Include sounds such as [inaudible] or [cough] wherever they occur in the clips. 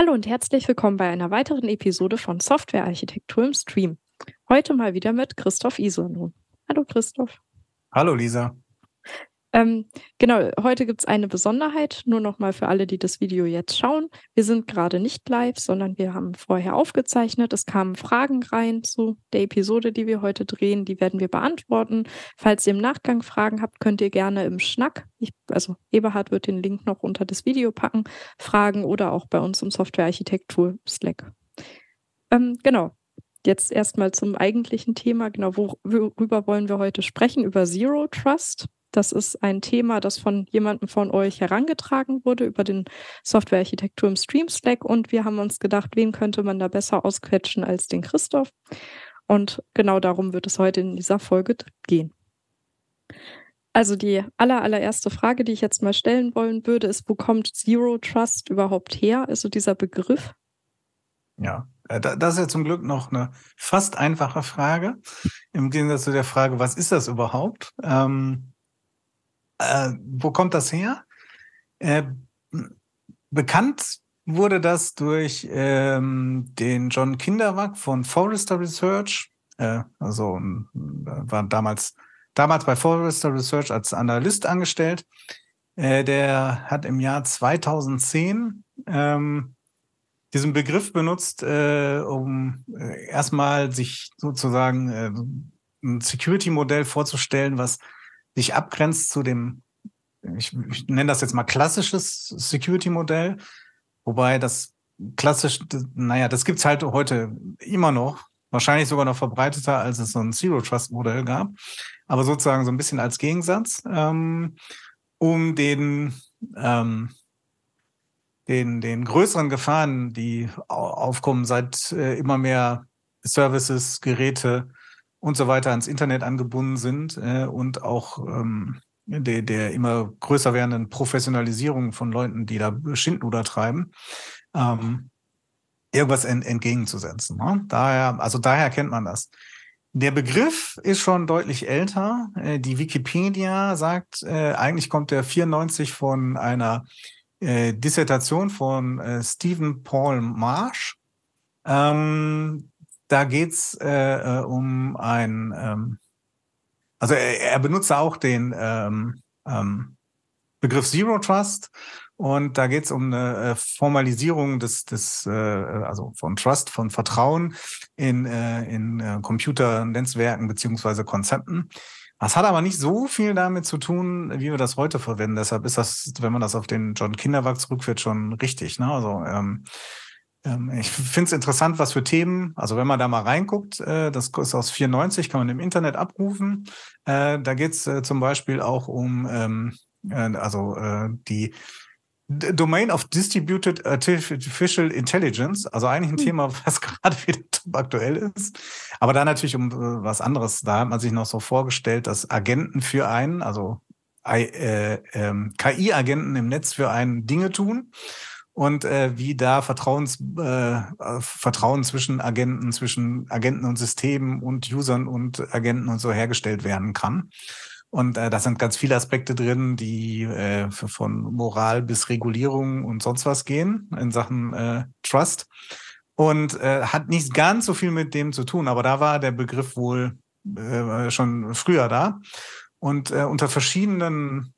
Hallo und herzlich willkommen bei einer weiteren Episode von Softwarearchitektur im Stream. Heute mal wieder mit Christoph Isono. Hallo Christoph. Hallo Lisa. Ähm, genau, heute gibt es eine Besonderheit, nur nochmal für alle, die das Video jetzt schauen. Wir sind gerade nicht live, sondern wir haben vorher aufgezeichnet. Es kamen Fragen rein zu der Episode, die wir heute drehen. Die werden wir beantworten. Falls ihr im Nachgang Fragen habt, könnt ihr gerne im Schnack, ich, also Eberhard wird den Link noch unter das Video packen, fragen oder auch bei uns im Softwarearchitektur Slack. Ähm, genau, jetzt erstmal zum eigentlichen Thema. Genau, worüber wollen wir heute sprechen? Über Zero Trust. Das ist ein Thema, das von jemandem von euch herangetragen wurde über den Softwarearchitektur im Stream Slack und wir haben uns gedacht, wen könnte man da besser ausquetschen als den Christoph? Und genau darum wird es heute in dieser Folge gehen. Also die aller, allererste Frage, die ich jetzt mal stellen wollen würde, ist, wo kommt Zero Trust überhaupt her? Also dieser Begriff? Ja, äh, das ist ja zum Glück noch eine fast einfache Frage. Im Gegensatz zu der Frage, was ist das überhaupt? Ähm, äh, wo kommt das her? Äh, bekannt wurde das durch ähm, den John Kinderwack von Forrester Research, äh, also äh, war damals, damals bei Forrester Research als Analyst angestellt. Äh, der hat im Jahr 2010 ähm, diesen Begriff benutzt, äh, um äh, erstmal sich sozusagen äh, ein Security-Modell vorzustellen, was sich abgrenzt zu dem, ich, ich nenne das jetzt mal klassisches Security-Modell, wobei das klassisch, naja, das gibt's halt heute immer noch, wahrscheinlich sogar noch verbreiteter, als es so ein Zero-Trust-Modell gab, aber sozusagen so ein bisschen als Gegensatz, ähm, um den, ähm, den, den größeren Gefahren, die aufkommen, seit äh, immer mehr Services, Geräte und so weiter ans Internet angebunden sind äh, und auch ähm, der, der immer größer werdenden Professionalisierung von Leuten, die da Schindluder treiben, ähm, irgendwas ent, entgegenzusetzen. Ne? Daher, also daher kennt man das. Der Begriff ist schon deutlich älter. Äh, die Wikipedia sagt, äh, eigentlich kommt der 94 von einer äh, Dissertation von äh, Stephen Paul Marsh. Ähm, da geht's äh, äh, um ein, ähm, also er, er benutzt auch den ähm, ähm, Begriff Zero Trust und da geht es um eine äh, Formalisierung des, des äh, also von Trust, von Vertrauen in, äh, in äh, Computernetzwerken beziehungsweise Konzepten. Das hat aber nicht so viel damit zu tun, wie wir das heute verwenden. Deshalb ist das, wenn man das auf den John Kinderwag zurückführt, schon richtig. Ne? Also ähm, ich finde es interessant, was für Themen, also wenn man da mal reinguckt, äh, das ist aus 94, kann man im Internet abrufen. Äh, da geht es äh, zum Beispiel auch um ähm, äh, also die Domain of Distributed Artificial Intelligence, also eigentlich ein hm. Thema, was [laughs] gerade wieder top aktuell ist. Aber da natürlich um was anderes. Da hat man sich noch so vorgestellt, dass Agenten für einen, also äh, äh, KI-Agenten im Netz für einen Dinge tun und äh, wie da Vertrauens, äh, Vertrauen zwischen Agenten, zwischen Agenten und Systemen und Usern und Agenten und so hergestellt werden kann. Und äh, da sind ganz viele Aspekte drin, die äh, von Moral bis Regulierung und sonst was gehen in Sachen äh, Trust. Und äh, hat nicht ganz so viel mit dem zu tun, aber da war der Begriff wohl äh, schon früher da. Und äh, unter verschiedenen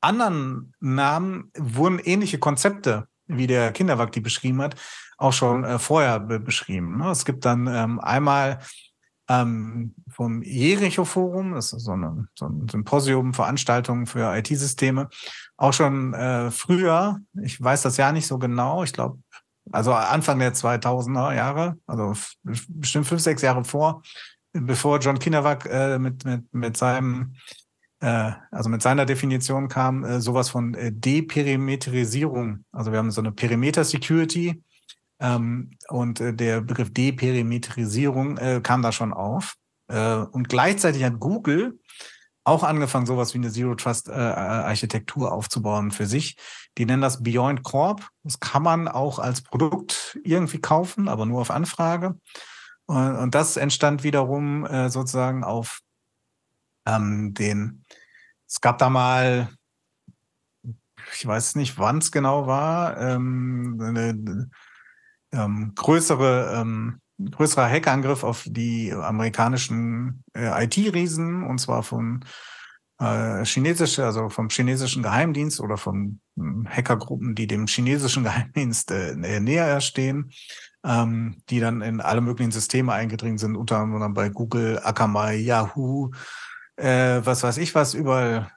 anderen Namen wurden ähnliche Konzepte wie der Kinderwag die beschrieben hat, auch schon äh, vorher be beschrieben. Ne? Es gibt dann ähm, einmal ähm, vom Jericho Forum, das ist so, eine, so ein Symposium, Veranstaltung für IT-Systeme, auch schon äh, früher, ich weiß das ja nicht so genau, ich glaube, also Anfang der 2000er Jahre, also bestimmt fünf, sechs Jahre vor, bevor John Kinderwag äh, mit, mit, mit seinem also mit seiner Definition kam äh, sowas von äh, Deperimetrisierung. Also wir haben so eine Perimeter-Security ähm, und äh, der Begriff Deperimetrisierung äh, kam da schon auf. Äh, und gleichzeitig hat Google auch angefangen, sowas wie eine Zero Trust äh, Architektur aufzubauen für sich. Die nennen das Beyond Corp. Das kann man auch als Produkt irgendwie kaufen, aber nur auf Anfrage. Und, und das entstand wiederum äh, sozusagen auf ähm, den, es gab da mal, ich weiß nicht, wann es genau war, ähm, eine, ähm, größere, ähm, größerer Hackerangriff auf die amerikanischen äh, IT-Riesen und zwar von äh, chinesische, also vom chinesischen Geheimdienst oder von äh, Hackergruppen, die dem chinesischen Geheimdienst äh, näher stehen, ähm, die dann in alle möglichen Systeme eingedringen sind, unter anderem bei Google, Akamai, Yahoo, äh, was weiß ich was, überall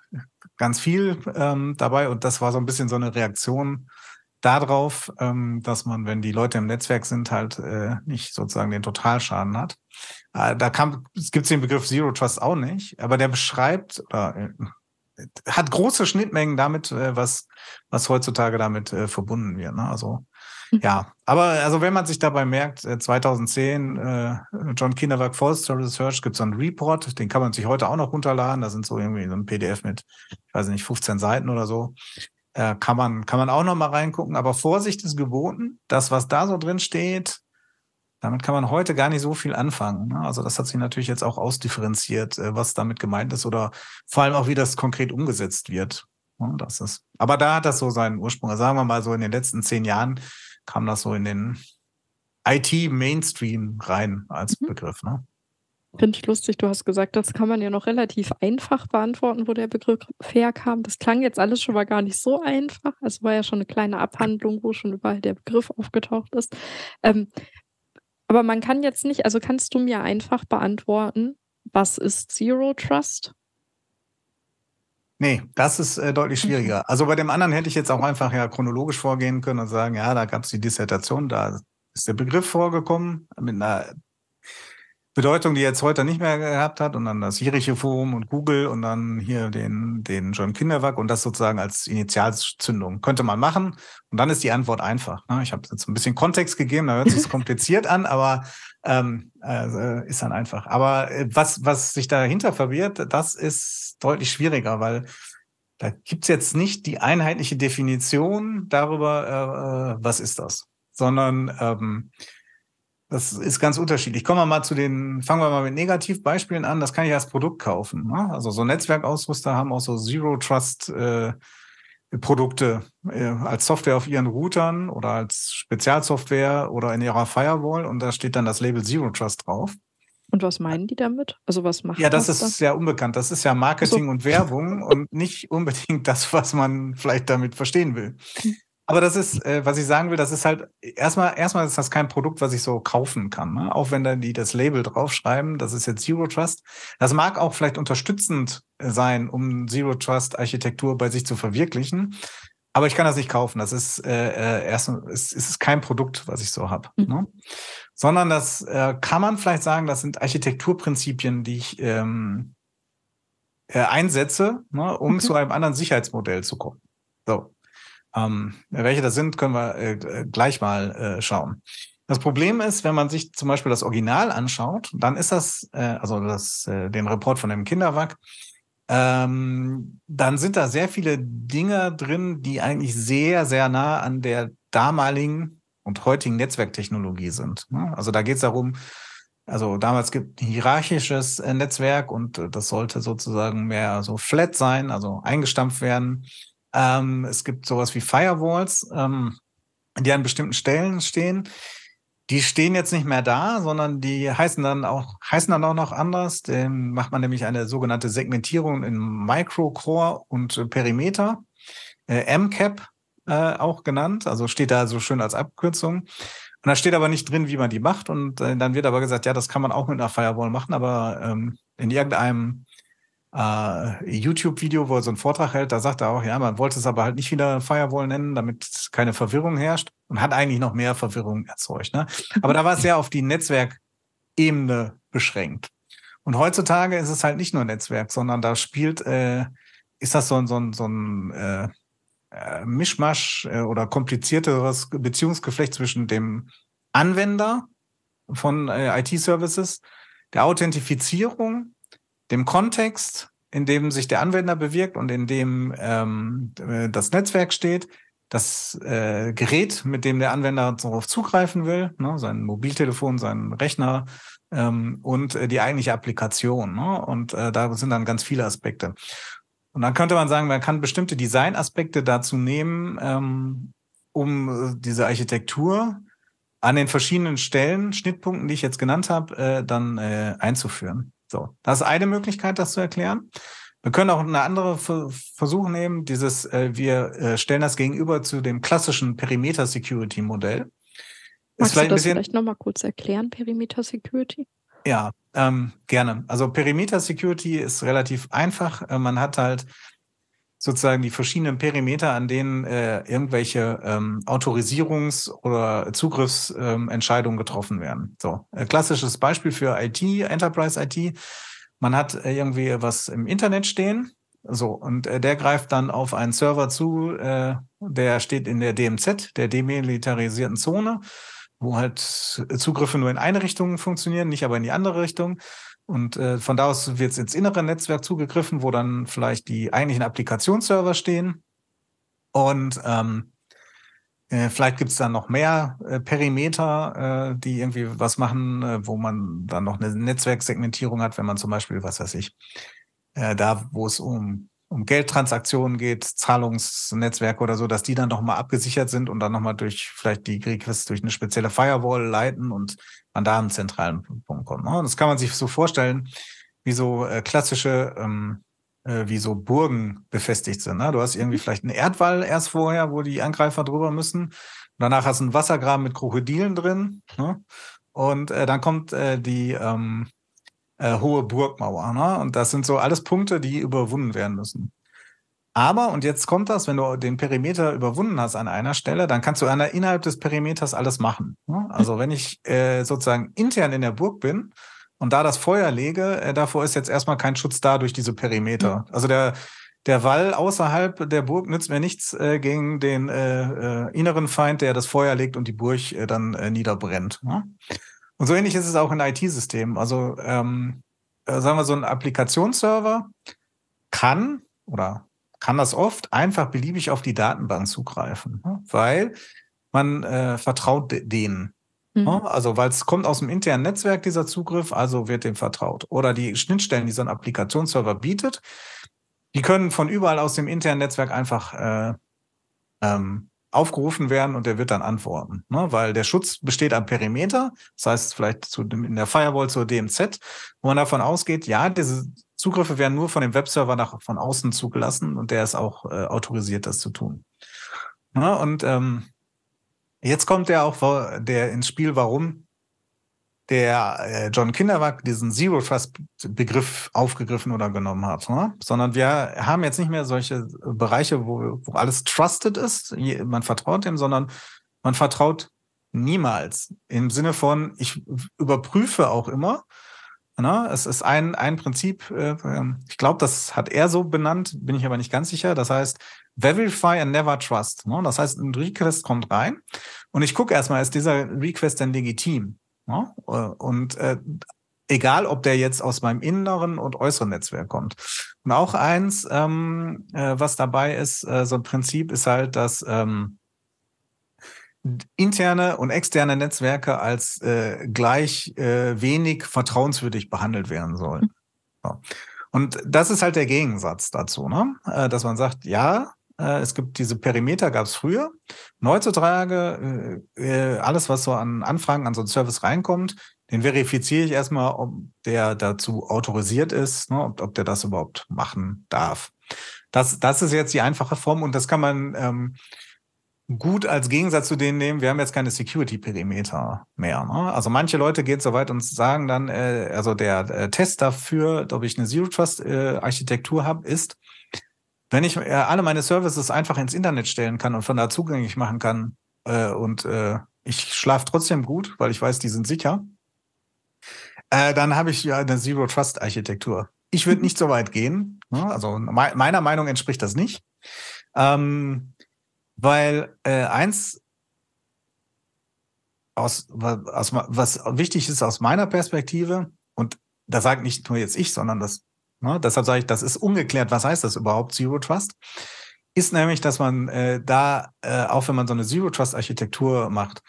ganz viel ähm, dabei. Und das war so ein bisschen so eine Reaktion darauf, ähm, dass man, wenn die Leute im Netzwerk sind, halt äh, nicht sozusagen den Totalschaden hat. Äh, da kam, es gibt den Begriff Zero Trust auch nicht, aber der beschreibt oder äh, hat große Schnittmengen damit, äh, was, was heutzutage damit äh, verbunden wird. Ne? Also hm. ja, aber also wenn man sich dabei merkt, 2010 äh, John Kinderwerk Forrester Research gibt so einen Report, den kann man sich heute auch noch runterladen. Da sind so irgendwie so ein PDF mit, ich weiß nicht, 15 Seiten oder so. Äh, kann man kann man auch noch mal reingucken. Aber Vorsicht ist geboten. Das, was da so drin steht, damit kann man heute gar nicht so viel anfangen. Ne? Also das hat sich natürlich jetzt auch ausdifferenziert, äh, was damit gemeint ist oder vor allem auch, wie das konkret umgesetzt wird. Das ist, aber da hat das so seinen Ursprung. Also sagen wir mal so in den letzten zehn Jahren kam das so in den IT-Mainstream rein als mhm. Begriff. Ne? Finde ich lustig, du hast gesagt, das kann man ja noch relativ einfach beantworten, wo der Begriff herkam. Das klang jetzt alles schon mal gar nicht so einfach. Also war ja schon eine kleine Abhandlung, wo schon überall der Begriff aufgetaucht ist. Ähm, aber man kann jetzt nicht, also kannst du mir einfach beantworten, was ist Zero Trust? Nee, das ist äh, deutlich schwieriger. Also bei dem anderen hätte ich jetzt auch einfach ja chronologisch vorgehen können und sagen, ja, da gab es die Dissertation, da ist der Begriff vorgekommen mit einer Bedeutung, die jetzt heute nicht mehr gehabt hat, und dann das Jericho Forum und Google und dann hier den, den John Kinderwack und das sozusagen als Initialzündung. Könnte man machen. Und dann ist die Antwort einfach. Ne? Ich habe jetzt ein bisschen Kontext gegeben, da hört sich [laughs] kompliziert an, aber ähm, äh, ist dann einfach. Aber äh, was, was sich dahinter verwirrt, das ist deutlich schwieriger, weil da gibt's jetzt nicht die einheitliche Definition darüber, äh, äh was ist das, sondern ähm, das ist ganz unterschiedlich. Kommen wir mal zu den, fangen wir mal mit Negativbeispielen an. Das kann ich als Produkt kaufen. Ne? Also so Netzwerkausrüster haben auch so Zero Trust äh, Produkte äh, als Software auf ihren Routern oder als Spezialsoftware oder in ihrer Firewall und da steht dann das Label Zero Trust drauf. Und was meinen die damit? Also was machen Ja, das, das ist sehr unbekannt. Das ist ja Marketing so. und Werbung und nicht unbedingt [laughs] das, was man vielleicht damit verstehen will. Aber das ist, äh, was ich sagen will, das ist halt, erstmal, erstmal ist das kein Produkt, was ich so kaufen kann. Ne? Auch wenn dann die das Label draufschreiben, das ist jetzt Zero Trust. Das mag auch vielleicht unterstützend sein, um Zero Trust Architektur bei sich zu verwirklichen. Aber ich kann das nicht kaufen. Das ist äh, äh erst, es ist kein Produkt, was ich so habe. Mhm. Ne? Sondern das äh, kann man vielleicht sagen, das sind Architekturprinzipien, die ich ähm, äh, einsetze, ne, um okay. zu einem anderen Sicherheitsmodell zu kommen. So. Ähm, welche das sind, können wir äh, gleich mal äh, schauen. Das Problem ist, wenn man sich zum Beispiel das Original anschaut, dann ist das, äh, also das, äh, den Report von dem Kinderwack, ähm, dann sind da sehr viele Dinge drin, die eigentlich sehr, sehr nah an der damaligen und heutigen Netzwerktechnologie sind. Ne? Also da geht es darum, also damals gibt ein hierarchisches äh, Netzwerk und äh, das sollte sozusagen mehr so flat sein, also eingestampft werden. Ähm, es gibt sowas wie Firewalls, ähm, die an bestimmten Stellen stehen. Die stehen jetzt nicht mehr da, sondern die heißen dann auch, heißen dann auch noch anders. Dann macht man nämlich eine sogenannte Segmentierung in Microcore und Perimeter. Äh, MCAP äh, auch genannt. Also steht da so schön als Abkürzung. Und da steht aber nicht drin, wie man die macht. Und äh, dann wird aber gesagt, ja, das kann man auch mit einer Firewall machen, aber ähm, in irgendeinem äh, YouTube-Video, wo er so einen Vortrag hält, da sagt er auch, ja, man wollte es aber halt nicht wieder Firewall nennen, damit keine Verwirrung herrscht und hat eigentlich noch mehr Verwirrung erzeugt. Ne? Aber da war es sehr auf die Netzwerkebene beschränkt. Und heutzutage ist es halt nicht nur Netzwerk, sondern da spielt, äh, ist das so ein, so ein, so ein äh, äh, Mischmasch äh, oder komplizierteres Beziehungsgeflecht zwischen dem Anwender von äh, IT-Services, der Authentifizierung dem Kontext, in dem sich der Anwender bewirkt und in dem ähm, äh, das Netzwerk steht, das äh, Gerät, mit dem der Anwender darauf zugreifen will, ne, sein Mobiltelefon, sein Rechner ähm, und äh, die eigentliche Applikation. Ne? Und äh, da sind dann ganz viele Aspekte. Und dann könnte man sagen, man kann bestimmte Designaspekte dazu nehmen, ähm, um äh, diese Architektur an den verschiedenen Stellen, Schnittpunkten, die ich jetzt genannt habe, äh, dann äh, einzuführen. So, das ist eine Möglichkeit, das zu erklären. Wir können auch eine andere Versuch nehmen, dieses, äh, wir äh, stellen das gegenüber zu dem klassischen Perimeter-Security-Modell. Magst vielleicht du das vielleicht nochmal kurz erklären, Perimeter Security? Ja, ähm, gerne. Also Perimeter Security ist relativ einfach. Äh, man hat halt sozusagen die verschiedenen Perimeter, an denen äh, irgendwelche ähm, Autorisierungs- oder Zugriffsentscheidungen ähm, getroffen werden. So, äh, klassisches Beispiel für IT, Enterprise IT. Man hat äh, irgendwie was im Internet stehen. So, und äh, der greift dann auf einen Server zu, äh, der steht in der DMZ, der demilitarisierten Zone wo halt Zugriffe nur in eine Richtung funktionieren, nicht aber in die andere Richtung. Und äh, von da aus wird ins innere Netzwerk zugegriffen, wo dann vielleicht die eigentlichen Applikationsserver stehen. Und ähm, äh, vielleicht gibt's dann noch mehr äh, Perimeter, äh, die irgendwie was machen, äh, wo man dann noch eine Netzwerksegmentierung hat, wenn man zum Beispiel, was weiß ich, äh, da, wo es um um Geldtransaktionen geht, Zahlungsnetzwerke oder so, dass die dann nochmal abgesichert sind und dann nochmal durch vielleicht die Requests durch eine spezielle Firewall leiten und man da einen zentralen Punkt kommt. Ne? Das kann man sich so vorstellen, wie so äh, klassische, ähm, äh, wie so Burgen befestigt sind. Ne? Du hast irgendwie mhm. vielleicht einen Erdwall erst vorher, wo die Angreifer drüber müssen. Danach hast du einen Wassergraben mit Krokodilen drin. Ne? Und äh, dann kommt die ähm, äh, hohe Burgmauer. Ne? Und das sind so alles Punkte, die überwunden werden müssen. Aber, und jetzt kommt das, wenn du den Perimeter überwunden hast an einer Stelle, dann kannst du einer, innerhalb des Perimeters alles machen. Ne? Also wenn ich äh, sozusagen intern in der Burg bin und da das Feuer lege, äh, davor ist jetzt erstmal kein Schutz da durch diese Perimeter. Also der, der Wall außerhalb der Burg nützt mir nichts äh, gegen den äh, äh, inneren Feind, der das Feuer legt und die Burg äh, dann niederbrennt. Ne? Und so ähnlich ist es auch in IT-Systemen. Also ähm, äh, sagen wir, so ein Applikationsserver kann oder kann das oft einfach beliebig auf die Datenbank zugreifen, ne? weil man äh, vertraut denen. Mhm. Ne? Also weil es kommt aus dem internen Netzwerk dieser Zugriff, also wird dem vertraut. Oder die Schnittstellen, die so ein Applikationsserver bietet, die können von überall aus dem internen Netzwerk einfach äh, ähm, aufgerufen werden und der wird dann antworten. Ne? Weil der Schutz besteht am Perimeter, das heißt vielleicht zu dem, in der Firewall zur DMZ, wo man davon ausgeht, ja, diese Zugriffe werden nur von dem Webserver nach von außen zugelassen und der ist auch äh, autorisiert, das zu tun. Ne? Und ähm, jetzt kommt der auch der ins Spiel, warum der äh, John Kinderwack diesen Zero Trust Begriff aufgegriffen oder genommen hat, ne? sondern wir haben jetzt nicht mehr solche Bereiche, wo, wo alles trusted ist, man vertraut dem, sondern man vertraut niemals im Sinne von, ich überprüfe auch immer. Ne? Es ist ein, ein Prinzip, äh, ähm, ich glaube, das hat er so benannt, bin ich aber nicht ganz sicher. Das heißt, verify and never trust. Ne? Das heißt, ein Request kommt rein und ich gucke erstmal, ist dieser Request denn legitim? Ja? Und äh, egal, ob der jetzt aus meinem inneren und äußeren Netzwerk kommt. Und auch eins, ähm, äh, was dabei ist, äh, so ein Prinzip ist halt, dass ähm, interne und externe Netzwerke als äh, gleich äh, wenig vertrauenswürdig behandelt werden sollen. So. Und das ist halt der Gegensatz dazu, ne? Äh, dass man sagt, ja, äh, es gibt diese Perimeter, gab es früher. Und heutzutage, äh, äh, alles, was so an Anfragen an so einen Service reinkommt, den verifiziere ich erstmal, ob der dazu autorisiert ist, ne, ob, ob der das überhaupt machen darf. Das, das ist jetzt die einfache Form und das kann man ähm, gut als Gegensatz zu denen nehmen, wir haben jetzt keine Security-Perimeter mehr. Ne? Also manche Leute gehen so weit und sagen dann, äh, also der äh, Test dafür, ob ich eine Zero-Trust-Architektur äh, habe, ist, wenn ich äh, alle meine Services einfach ins Internet stellen kann und von da zugänglich machen kann äh, und äh, ich schlafe trotzdem gut, weil ich weiß, die sind sicher, äh, dann habe ich ja eine Zero Trust Architektur. Ich würde nicht so [laughs] weit gehen. Ne? Also me meiner Meinung entspricht das nicht. Ähm, weil äh, eins aus, aus was wichtig ist aus meiner Perspektive, und da sagt nicht nur jetzt ich, sondern das Ne? Deshalb sage ich, das ist ungeklärt. Was heißt das überhaupt, Zero Trust? Ist nämlich, dass man äh, da, äh, auch wenn man so eine Zero Trust Architektur macht,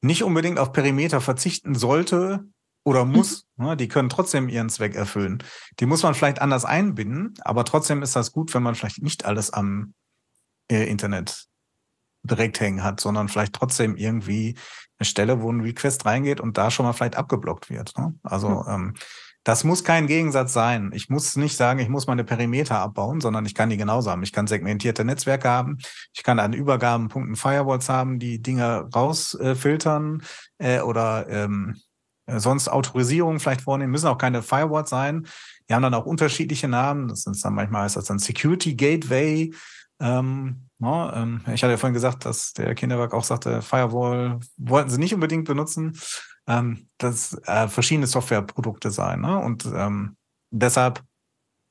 nicht unbedingt auf Perimeter verzichten sollte oder mhm. muss. Mhm. Ne? Die können trotzdem ihren Zweck erfüllen. Die muss man vielleicht anders einbinden, aber trotzdem ist das gut, wenn man vielleicht nicht alles am äh, Internet direkt hängen hat, sondern vielleicht trotzdem irgendwie eine Stelle, wo ein Request reingeht und da schon mal vielleicht abgeblockt wird. Ne? Also mhm. ähm, das muss kein Gegensatz sein. Ich muss nicht sagen, ich muss meine Perimeter abbauen, sondern ich kann die genauso haben. Ich kann segmentierte Netzwerke haben. Ich kann an Übergabenpunkten Firewalls haben, die Dinge rausfiltern äh, äh, oder ähm, sonst Autorisierungen vielleicht vornehmen. Müssen auch keine Firewalls sein. Die haben dann auch unterschiedliche Namen. Das sind dann manchmal heißt das dann Security Gateway. Ähm, no, ne, ähm, ich hatte ja vorhin gesagt, dass der Kinderwerk auch sagte, Firewall wollten sie nicht unbedingt benutzen ähm, das äh, verschiedene Softwareprodukte sein. Ne? Und ähm, deshalb,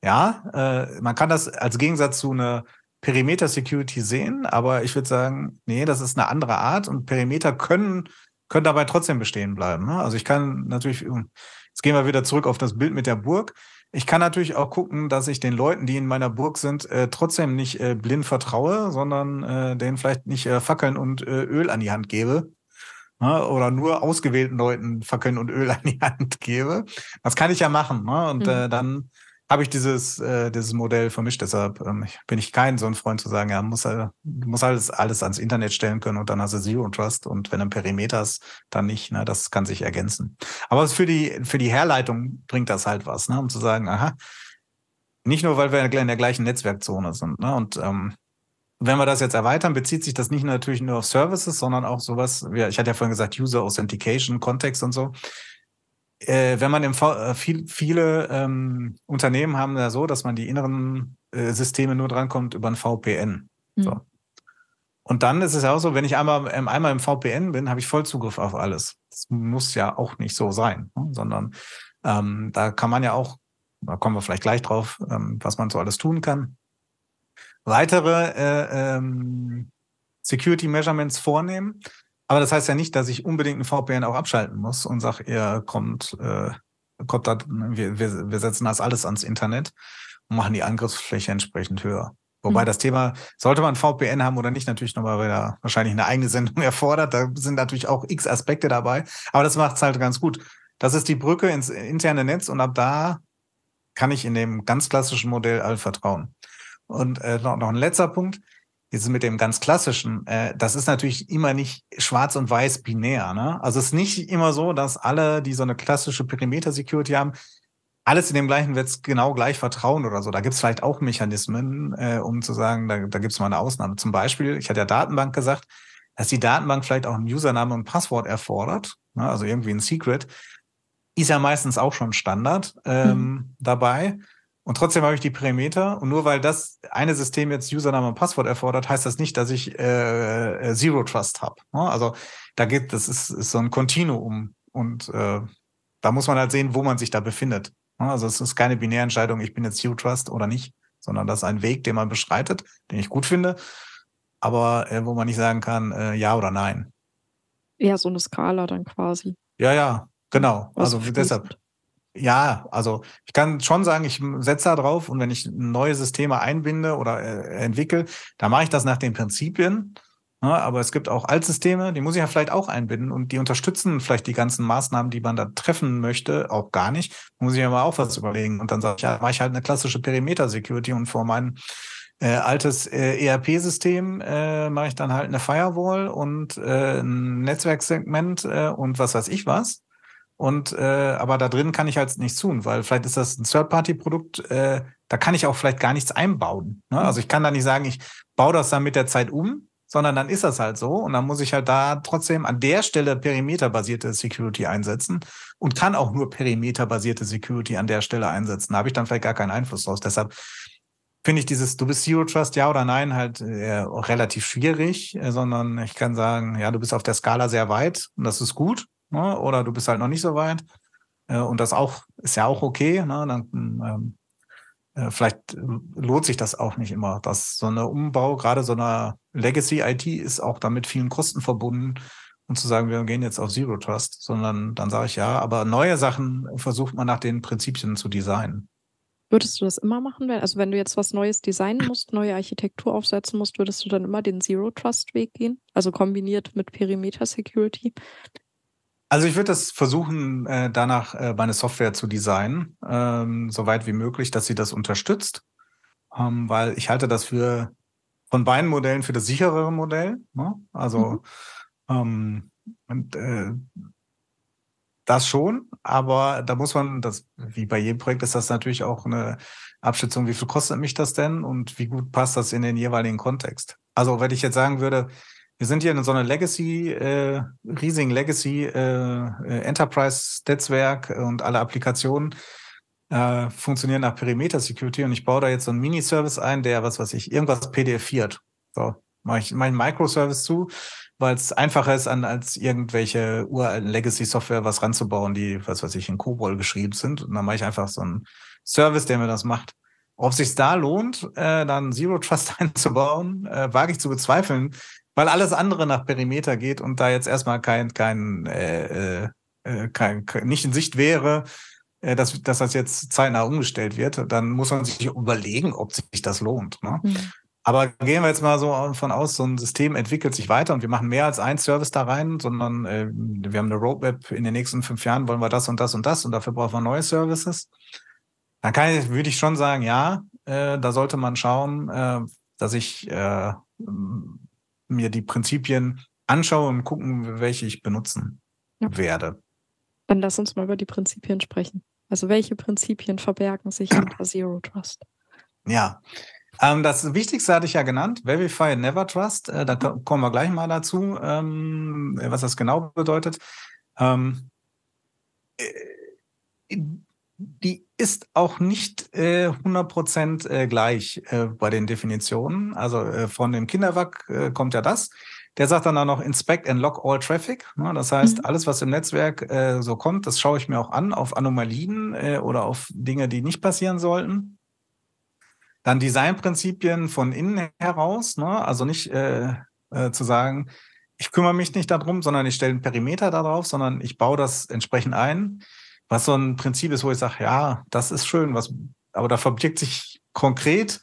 ja, äh, man kann das als Gegensatz zu einer Perimeter Security sehen, aber ich würde sagen, nee, das ist eine andere Art und Perimeter können, können dabei trotzdem bestehen bleiben. Ne? Also ich kann natürlich, jetzt gehen wir wieder zurück auf das Bild mit der Burg. Ich kann natürlich auch gucken, dass ich den Leuten, die in meiner Burg sind, äh, trotzdem nicht äh, blind vertraue, sondern äh, denen vielleicht nicht äh, Fackeln und äh, Öl an die Hand gebe, ne, oder nur ausgewählten Leuten Fackeln und Öl [laughs] an die Hand gebe. Das kann ich ja machen. Ne? Und mhm. äh, dann habe ich dieses, äh, dieses Modell vermischt. Deshalb ähm, bin ich kein so ein Freund zu sagen, ja, muss, äh, muss alles, alles ans Internet stellen können und dann hast du Zero Trust und wenn du Perimeter hast, dann nicht. Ne? Das kann sich ergänzen. Aber für die, für die Herleitung bringt das halt was, ne? um zu sagen, aha, nicht nur, weil wir in der gleichen Netzwerkzone sind. Ne? Und ähm, wenn wir das jetzt erweitern, bezieht sich das nicht natürlich nur auf Services, sondern auch sowas, ich hatte ja vorhin gesagt, User Authentication, Kontext und so. Äh, wenn man im v äh, viel, viele ähm, Unternehmen haben ja so, dass man die inneren äh, Systeme nur drankommt über ein VPN. Mhm. So. Und dann ist es ja auch so, wenn ich einmal, ähm, einmal im VPN bin, habe ich Vollzugriff auf alles. Das muss ja auch nicht so sein, ne? sondern ähm, da kann man ja auch, da kommen wir vielleicht gleich drauf, ähm, was man so alles tun kann weitere äh, ähm, Security Measurements vornehmen. Aber das heißt ja nicht, dass ich unbedingt ein VPN auch abschalten muss und sage, ihr kommt, äh, kommt da, wir, wir, wir setzen das alles ans Internet und machen die Angriffsfläche entsprechend höher. Wobei mhm. das Thema, sollte man VPN haben oder nicht, natürlich nochmal wieder wahrscheinlich eine eigene Sendung [laughs] erfordert. Da sind natürlich auch x Aspekte dabei. Aber das macht es halt ganz gut. Das ist die Brücke ins interne Netz und ab da kann ich in dem ganz klassischen Modell all vertrauen. Und äh, noch, noch ein letzter Punkt, jetzt mit dem ganz klassischen, äh, das ist natürlich immer nicht schwarz und weiß binär. Ne? Also es ist nicht immer so, dass alle, die so eine klassische Perimeter-Security haben, alles in dem gleichen wird genau gleich vertrauen oder so. Da gibt es vielleicht auch Mechanismen, äh, um zu sagen, da, da gibt es mal eine Ausnahme. Zum Beispiel, ich hatte ja Datenbank gesagt, dass die Datenbank vielleicht auch ein Username und Passwort erfordert, ne? also irgendwie ein Secret, ist ja meistens auch schon Standard ähm, mhm. dabei. Und trotzdem habe ich die Perimeter. Und nur weil das eine System jetzt Username und Passwort erfordert, heißt das nicht, dass ich äh, äh Zero Trust habe. Ne? Also da geht, das ist, ist so ein Kontinuum. Und äh, da muss man halt sehen, wo man sich da befindet. Ne? Also es ist keine binäre Entscheidung, ich bin jetzt Zero Trust oder nicht, sondern das ist ein Weg, den man beschreitet, den ich gut finde, aber äh, wo man nicht sagen kann, äh, ja oder nein. Ja, so eine Skala dann quasi. Ja, ja, genau. Was also deshalb. Ja, also ich kann schon sagen, ich setze da drauf und wenn ich neue Systeme einbinde oder äh, entwickle, dann mache ich das nach den Prinzipien. Ja, ne? aber es gibt auch Altsysteme, die muss ich ja vielleicht auch einbinden und die unterstützen vielleicht die ganzen Maßnahmen, die man da treffen möchte, auch gar nicht. Muss ich mir mal auch was überlegen. Und dann sage ich, ja, mache ich halt eine klassische Perimeter-Security und vor mein äh, altes äh, ERP-System äh, mache ich dann halt eine Firewall und äh, ein Netzwerksegment äh, und was weiß ich was. Und äh, aber da drin kann ich halt nichts tun, weil vielleicht ist das ein Third-Party-Produkt, äh, da kann ich auch vielleicht gar nichts einbauen. Ne? Also ich kann da nicht sagen, ich baue das dann mit der Zeit um, sondern dann ist das halt so. Und dann muss ich halt da trotzdem an der Stelle perimeterbasierte Security einsetzen und kann auch nur perimeterbasierte Security an der Stelle einsetzen. Da habe ich dann vielleicht gar keinen Einfluss draus. Deshalb finde ich dieses, du bist Zero Trust, ja oder nein, halt äh, relativ schwierig, äh, sondern ich kann sagen, ja, du bist auf der Skala sehr weit und das ist gut ne? oder du bist halt noch nicht so weit. Äh, und das auch ist ja auch okay. Ne? Dann ähm, äh, vielleicht lohnt sich das auch nicht immer. Dass so eine Umbau, gerade so eine Legacy-IT ist auch damit vielen Kosten verbunden. Und zu sagen, wir gehen jetzt auf Zero Trust, sondern dann sage ich ja, aber neue Sachen versucht man nach den Prinzipien zu designen. Würdest du das immer machen? Also wenn du jetzt was Neues designen musst, neue Architektur aufsetzen musst, würdest du dann immer den Zero Trust Weg gehen? Also kombiniert mit Perimeter Security? Also ich würde das versuchen, äh, danach äh, meine Software zu designen, ähm, so weit wie möglich, dass sie das unterstützt, ähm, weil ich halte das für von beiden Modellen für das sicherere Modell. Ne? Also mhm. ähm, und, äh, das schon, aber da muss man, das, wie bei jedem Projekt ist das natürlich auch eine Abschätzung, wie viel kostet mich das denn und wie gut passt das in den jeweiligen Kontext. Also wenn ich jetzt sagen würde, wir sind hier in so einer Legacy, äh, riesigen Legacy äh, äh, Enterprise-Netzwerk und alle Applikationen äh, funktionieren nach Perimeter Security und ich baue da jetzt so einen Mini-Service ein, der, was weiß ich, irgendwas PDF-iert. So, mache ich meinen Microservice zu, weil es einfacher ist, an, als irgendwelche uralten Legacy-Software was ranzubauen, die, was weiß ich, in COBOL geschrieben sind. Und dann mache ich einfach so einen Service, der mir das macht. Ob sich da lohnt, äh, dann Zero Trust [laughs] einzubauen, äh, wage ich zu bezweifeln, weil alles andere nach Perimeter geht und da jetzt erstmal kein, kein, äh, äh, kein, kein nicht in Sicht wäre, äh, dass, dass das jetzt zeitnah umgestellt wird, dann muss man sich überlegen, ob sich das lohnt. Ne? Mhm. Aber gehen wir jetzt mal so von aus, so ein System entwickelt sich weiter und wir machen mehr als ein Service da rein, sondern äh, wir haben eine Roadmap, in den nächsten fünf Jahren wollen wir das und das und das und dafür brauchen wir neue Services. Dann kann ich, würde ich schon sagen, ja, äh, da sollte man schauen, äh, dass ich äh, mir die Prinzipien anschaue und gucken, welche ich benutzen ja. werde. Dann lass uns mal über die Prinzipien sprechen. Also welche Prinzipien verbergen sich hinter Zero Trust? Ja, ähm, das Wichtigste hatte ich ja genannt, Verify Never Trust. Äh, da kommen wir gleich mal dazu, ähm, was das genau bedeutet. Ähm, äh, die ist auch nicht äh, 100% äh, gleich äh, bei den Definitionen. Also äh, von dem Kinderwack äh, kommt ja das. Der sagt dann auch noch Inspect and Log All Traffic. Ne? Das heißt, mhm. alles, was im Netzwerk äh, so kommt, das schaue ich mir auch an auf Anomalien äh, oder auf Dinge, die nicht passieren sollten. Dann Designprinzipien von innen heraus, ne? also nicht äh, äh, zu sagen, ich kümmere mich nicht darum, sondern ich stelle einen Perimeter darauf, sondern ich baue das entsprechend ein. Was so ein Prinzip ist, wo ich sage, ja, das ist schön, was, aber da verbirgt sich konkret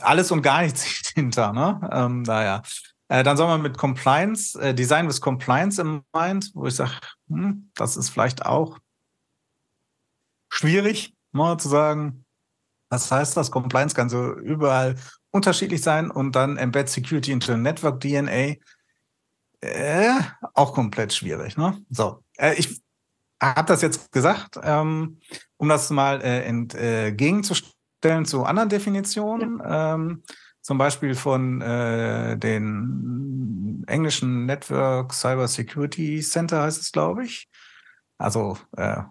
alles und gar nichts [laughs] hinter. Ne? Ähm, naja. Äh, dann soll man mit Compliance, äh, Design with Compliance im Mind, wo ich sage, hm, das ist vielleicht auch schwierig, mal zu sagen, was heißt das? Compliance kann so überall unterschiedlich sein und dann Embed Security into Network DNA. Äh, auch komplett schwierig. Ne? So, äh, ich habe das jetzt gesagt, ähm, um das mal äh, entgegenzustellen zu anderen Definitionen. Ja. Ähm, zum Beispiel von äh, den englischen Network Cyber Security Center heißt es, glaube ich. Also äh,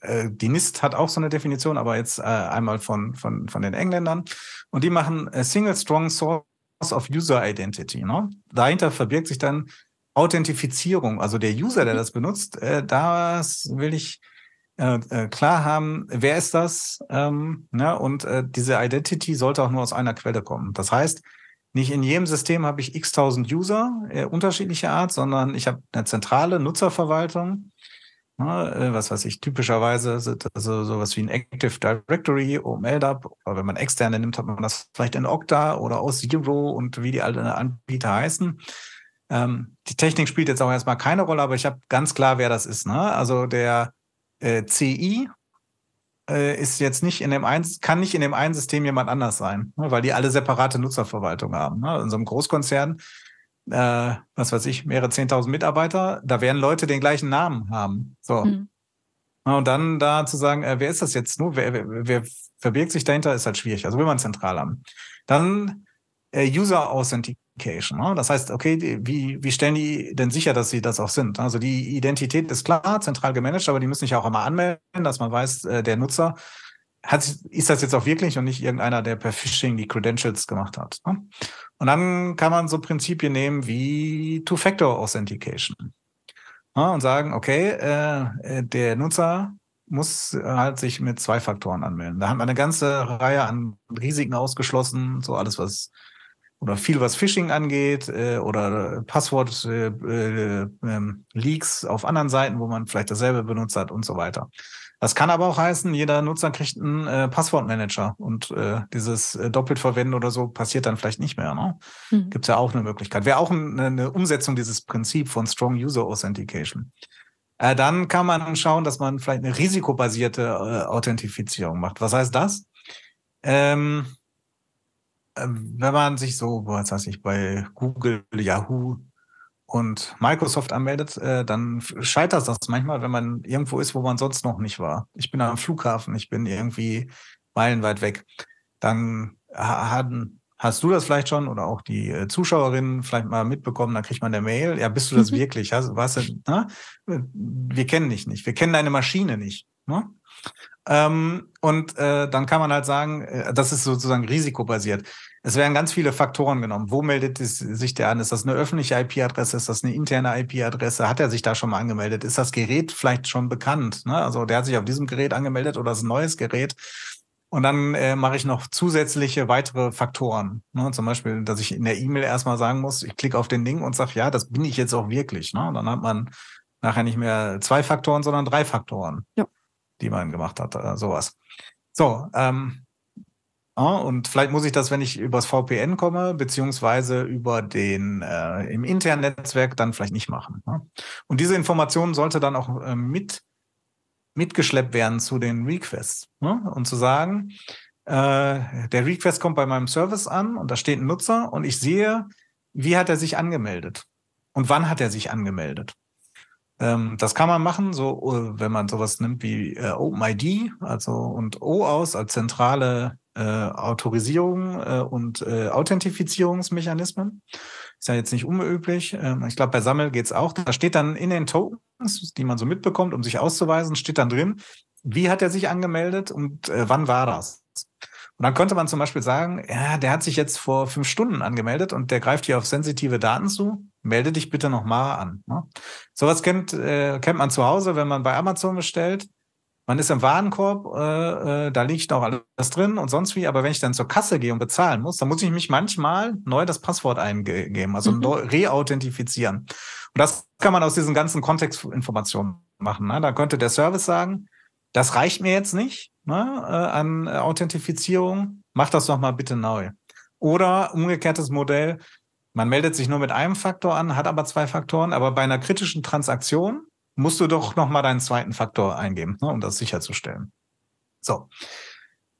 äh, die NIST hat auch so eine Definition, aber jetzt äh, einmal von, von, von den Engländern. Und die machen a Single Strong Source of User Identity. Ne? Dahinter verbirgt sich dann Authentifizierung. Also der User, der das benutzt, äh, das will ich äh, äh, klar haben, wer ist das? Ähm, ne? Und äh, diese Identity sollte auch nur aus einer Quelle kommen. Das heißt, nicht in jedem System habe ich x tausend User äh, unterschiedlicher Art, sondern ich habe eine zentrale Nutzerverwaltung Ne, was weiß ich, typischerweise also sowas wie ein Active Directory, OMLDAP, oder wenn man externe nimmt, hat man das vielleicht in Okta oder aus Zero und wie die alten Anbieter heißen. Ähm, die Technik spielt jetzt auch erstmal keine Rolle, aber ich habe ganz klar, wer das ist. Ne? Also der äh, CI äh, ist jetzt nicht in dem einen, kann nicht in dem einen System jemand anders sein, ne? weil die alle separate Nutzerverwaltung haben. Ne? In so einem Großkonzern äh, was weiß ich, mehrere zehntausend Mitarbeiter, da werden Leute den gleichen Namen haben. So. Mhm. Und dann da zu sagen, äh, wer ist das jetzt nur? Wer, wer, wer verbirgt sich dahinter, ist halt schwierig. Also will man zentral haben. Dann äh, User Authentication. Ne? Das heißt, okay, wie, wie stellen die denn sicher, dass sie das auch sind? Also die Identität ist klar, zentral gemanagt, aber die müssen sich auch immer anmelden, dass man weiß, äh, der Nutzer hat, ist das jetzt auch wirklich und nicht irgendeiner, der per Phishing die Credentials gemacht hat. Ne? Und dann kann man so Prinzipien nehmen wie Two-Factor Authentication ne? und sagen, okay, äh, der Nutzer muss halt sich mit zwei Faktoren anmelden. Da haben wir eine ganze Reihe an Risiken ausgeschlossen, so alles was oder viel was Phishing angeht äh, oder Passwort äh, äh, ähm, Leaks auf anderen Seiten, wo man vielleicht dasselbe benutzt hat und so weiter. Das kann aber auch heißen, jeder Nutzer kriegt einen äh, Passwortmanager und äh, dieses äh, doppelt verwenden oder so passiert dann vielleicht nicht mehr. Ne? Mhm. Gibt es ja auch eine Möglichkeit. Wäre auch eine, eine Umsetzung dieses Prinzip von Strong User Authentication. Äh, dann kann man schauen, dass man vielleicht eine risikobasierte äh, Authentifizierung macht. Was heißt das? Ähm, wenn man sich so, was weiß ich, bei Google, Yahoo und Microsoft anmeldet, äh, dann scheitert das manchmal, wenn man irgendwo ist, wo man sonst noch nicht war. Ich bin am Flughafen, ich bin irgendwie meilenweit weg. Dann hast du das vielleicht schon oder auch die äh, Zuschauerinnen vielleicht mal mitbekommen, dann kriegt man eine Mail, ja, bist du das mhm. wirklich? Hast, was, ne? Wir kennen dich nicht, wir kennen deine Maschine nicht. Ne? Ähm, und äh, dann kann man halt sagen, äh, das ist sozusagen risikobasiert. Es werden ganz viele Faktoren genommen. Wo meldet es, sich der an? Ist das eine öffentliche IP-Adresse? Ist das eine interne IP-Adresse? Hat er sich da schon mal angemeldet? Ist das Gerät vielleicht schon bekannt? Ne? Also der hat sich auf diesem Gerät angemeldet oder ist ein neues Gerät? Und dann äh, mache ich noch zusätzliche weitere Faktoren. Ne? Zum Beispiel, dass ich in der E-Mail erstmal sagen muss, ich klicke auf den Ding und sage, ja, das bin ich jetzt auch wirklich. Ne? Und dann hat man nachher nicht mehr zwei Faktoren, sondern drei Faktoren. Ja die man gemacht hat, äh, sowas. So, ähm, ja, und vielleicht muss ich das, wenn ich übers VPN komme, beziehungsweise über den äh, im internen Netzwerk, dann vielleicht nicht machen. Ne? Und diese Information sollte dann auch äh, mit mitgeschleppt werden zu den Requests. Ne? Und zu sagen, äh, der Request kommt bei meinem Service an und da steht ein Nutzer und ich sehe, wie hat er sich angemeldet und wann hat er sich angemeldet. Ähm, das kann man machen, so äh, wenn man sowas nimmt wie äh, OpenID, also und OAuth als zentrale äh, Autorisierung äh, und äh, Authentifizierungsmechanismen. Ist ja jetzt nicht unüblich. Ähm, ich glaube, bei Sammel geht's auch. Da steht dann in den Tokens, die man so mitbekommt, um sich auszuweisen, steht dann drin, wie hat er sich angemeldet und äh, wann war das? Und dann könnte man zum Beispiel sagen, ja, der hat sich jetzt vor fünf Stunden angemeldet und der greift hier auf sensitive Daten zu. Melde dich bitte nochmal an. Ne? Sowas kennt, äh, kennt man zu Hause, wenn man bei Amazon bestellt. Man ist im Warenkorb, äh, äh, da liegt auch alles drin und sonst wie. Aber wenn ich dann zur Kasse gehe und bezahlen muss, dann muss ich mich manchmal neu das Passwort eingeben, also mhm. reauthentifizieren. Und das kann man aus diesen ganzen Kontextinformationen machen. Ne? Da könnte der Service sagen, das reicht mir jetzt nicht ne, äh, an Authentifizierung, mach das doch mal bitte neu. Oder umgekehrtes Modell, man meldet sich nur mit einem Faktor an, hat aber zwei Faktoren, aber bei einer kritischen Transaktion musst du doch noch mal deinen zweiten Faktor eingeben, ne, um das sicherzustellen. So.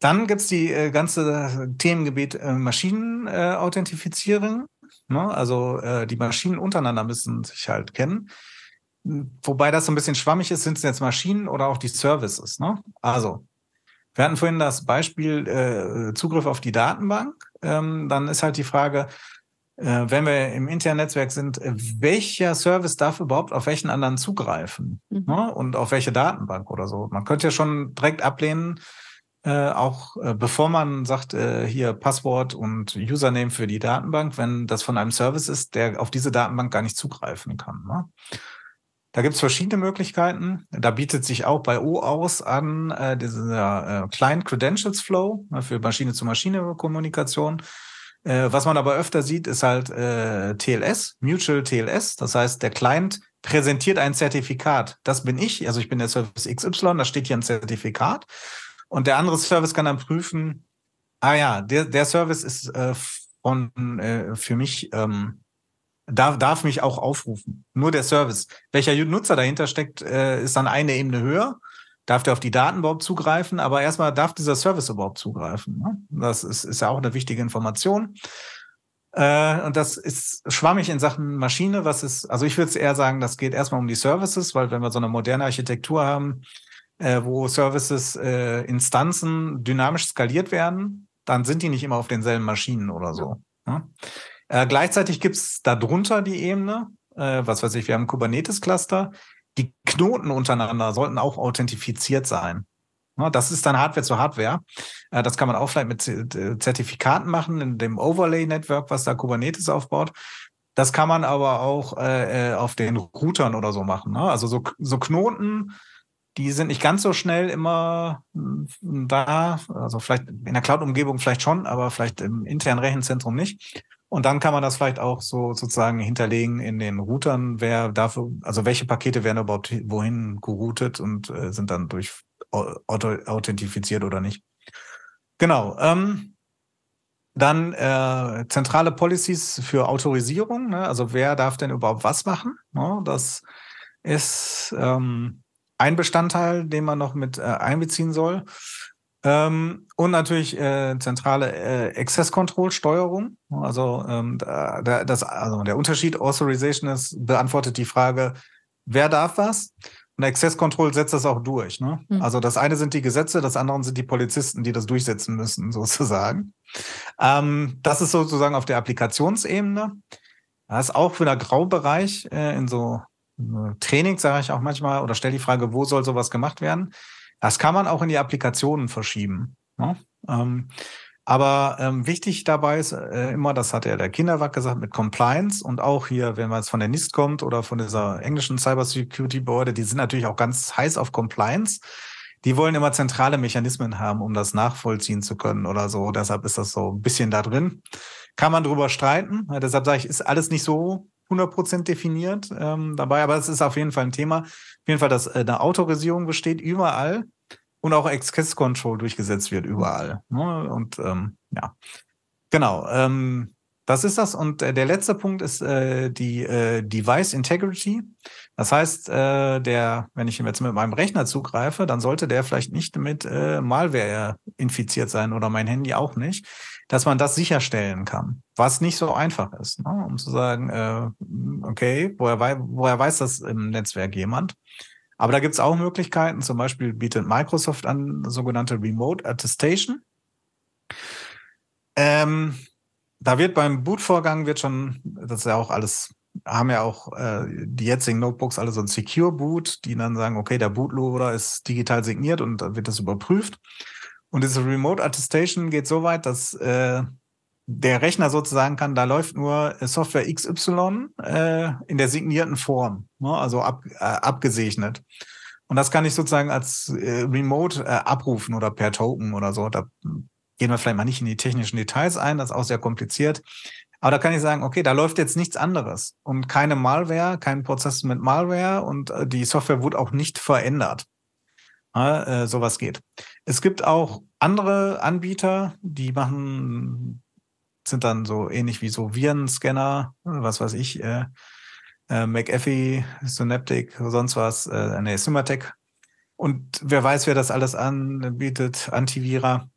Dann gibt's die äh, ganze Themengebiet äh, Maschinenauthentifizierung. Äh, ne? Also äh, die Maschinen untereinander müssen sich halt kennen. Wobei das so ein bisschen schwammig ist, sind es jetzt Maschinen oder auch die Services. Ne? Also, wir hatten vorhin das Beispiel äh, Zugriff auf die Datenbank. Ähm, dann ist halt die Frage, äh, wenn wir im internen Netzwerk sind, welcher Service darf überhaupt auf welchen anderen zugreifen mhm. ne? und auf welche Datenbank oder so. Man könnte ja schon direkt ablehnen, äh, auch äh, bevor man sagt, äh, hier Passwort und Username für die Datenbank, wenn das von einem Service ist, der auf diese Datenbank gar nicht zugreifen kann. Ne? Da gibt es verschiedene Möglichkeiten. Da bietet sich auch bei OAuth an, äh, dieser äh, Client Credentials Flow äh, für Maschine-zu-Maschine-Kommunikation. Äh, was man aber öfter sieht, ist halt äh, TLS, Mutual TLS. Das heißt, der Client präsentiert ein Zertifikat. Das bin ich, also ich bin der Service XY, da steht hier ein Zertifikat. Und der andere Service kann dann prüfen, ah ja, der, der Service ist äh, von äh, für mich ähm, darf, darf mich auch aufrufen. Nur der Service. Welcher Nutzer dahinter steckt, äh, ist dann eine Ebene höher. Darf der auf die Daten überhaupt zugreifen? Aber erstmal darf dieser Service überhaupt zugreifen. Ne? Das ist, ist ja auch eine wichtige Information. Äh, und das ist schwammig in Sachen Maschine. Was ist, also ich würde eher sagen, das geht erstmal um die Services, weil wenn wir so eine moderne Architektur haben, äh, wo Services, äh, Instanzen dynamisch skaliert werden, dann sind die nicht immer auf denselben Maschinen oder so. Ne? Äh, gleichzeitig gibt es darunter die Ebene, äh, was weiß ich, wir haben Kubernetes-Cluster. Die Knoten untereinander sollten auch authentifiziert sein. Ja, das ist dann Hardware zu Hardware. Äh, das kann man auch vielleicht mit Zertifikaten machen, in dem Overlay-Network, was da Kubernetes aufbaut. Das kann man aber auch äh, äh, auf den Routern oder so machen. Ne? Also so, so Knoten, die sind nicht ganz so schnell immer hm, da. Also vielleicht in der Cloud-Umgebung vielleicht schon, aber vielleicht im internen Rechenzentrum nicht. Und dann kann man das vielleicht auch so sozusagen hinterlegen in den Routern, wer dafür, also welche Pakete werden überhaupt wohin geroutet und äh, sind dann durch authentifiziert oder nicht. Genau. Ähm, dann äh, zentrale Policies für Autorisierung, ne? also wer darf denn überhaupt was machen? Ne? Das ist ähm, ein Bestandteil, den man noch mit äh, einbeziehen soll. Ähm, und natürlich äh, zentrale äh, Access Control Steuerung. Also, ähm, da, das, also der Unterschied Authorization ist, beantwortet die Frage, wer darf was? Und Access Control setzt das auch durch. Ne? Mhm. Also das eine sind die Gesetze, das andere sind die Polizisten, die das durchsetzen müssen, [laughs] sozusagen. Ähm, das ist sozusagen auf der Applikationsebene. Das ist auch wieder Graubereich äh, in so äh, Training, sage ich auch manchmal, oder stell die Frage, wo soll sowas gemacht werden? Das kann man auch in die Applikationen verschieben. Ne? Ähm, aber ähm, wichtig dabei ist äh, immer, das hat ja der Kinderwack gesagt, mit Compliance und auch hier, wenn man jetzt von der NIST kommt oder von dieser englischen Cybersecurity-Behörde, die sind natürlich auch ganz heiß auf Compliance. Die wollen immer zentrale Mechanismen haben, um das nachvollziehen zu können oder so. Deshalb ist das so ein bisschen da drin. Kann man drüber streiten. Deshalb sage ich, ist alles nicht so 100% definiert ähm, dabei, aber es ist auf jeden Fall ein Thema. Auf jeden Fall, dass äh, eine Autorisierung besteht überall und auch Access Control durchgesetzt wird überall. Ne? Und ähm, ja, genau. Ähm, das ist das. Und äh, der letzte Punkt ist äh, die äh, Device Integrity. Das heißt, äh, der, wenn ich jetzt mit meinem Rechner zugreife, dann sollte der vielleicht nicht mit äh, Malware infiziert sein oder mein Handy auch nicht, dass man das sicherstellen kann, was nicht so einfach ist, ne? um zu sagen, äh, okay, woher, wei woher weiß das im Netzwerk jemand? Aber da gibt es auch Möglichkeiten. Zum Beispiel bietet Microsoft an sogenannte Remote Attestation. Ähm, da wird beim Bootvorgang wird schon, das ist ja auch alles, haben ja auch äh, die jetzigen Notebooks alle so ein Secure Boot, die dann sagen, okay, der Bootloader ist digital signiert und dann wird das überprüft. Und diese Remote Attestation geht so weit, dass äh, der Rechner sozusagen kann, da läuft nur Software XY äh, in der signierten Form, ne? also ab, äh, abgesegnet. Und das kann ich sozusagen als äh, Remote äh, abrufen oder per Token oder so. Da gehen wir vielleicht mal nicht in die technischen Details ein, das ist auch sehr kompliziert. Aber da kann ich sagen, okay, da läuft jetzt nichts anderes und keine Malware, kein Prozess mit Malware und äh, die Software wurde auch nicht verändert. Äh, sowas geht. Es gibt auch andere Anbieter, die machen sind dann so ähnlich wie so Virenscanner, was weiß ich, äh, äh, McAfee, Synaptic, sonst was, äh, nee, Symatec. Und wer weiß, wer das alles anbietet, Antivira.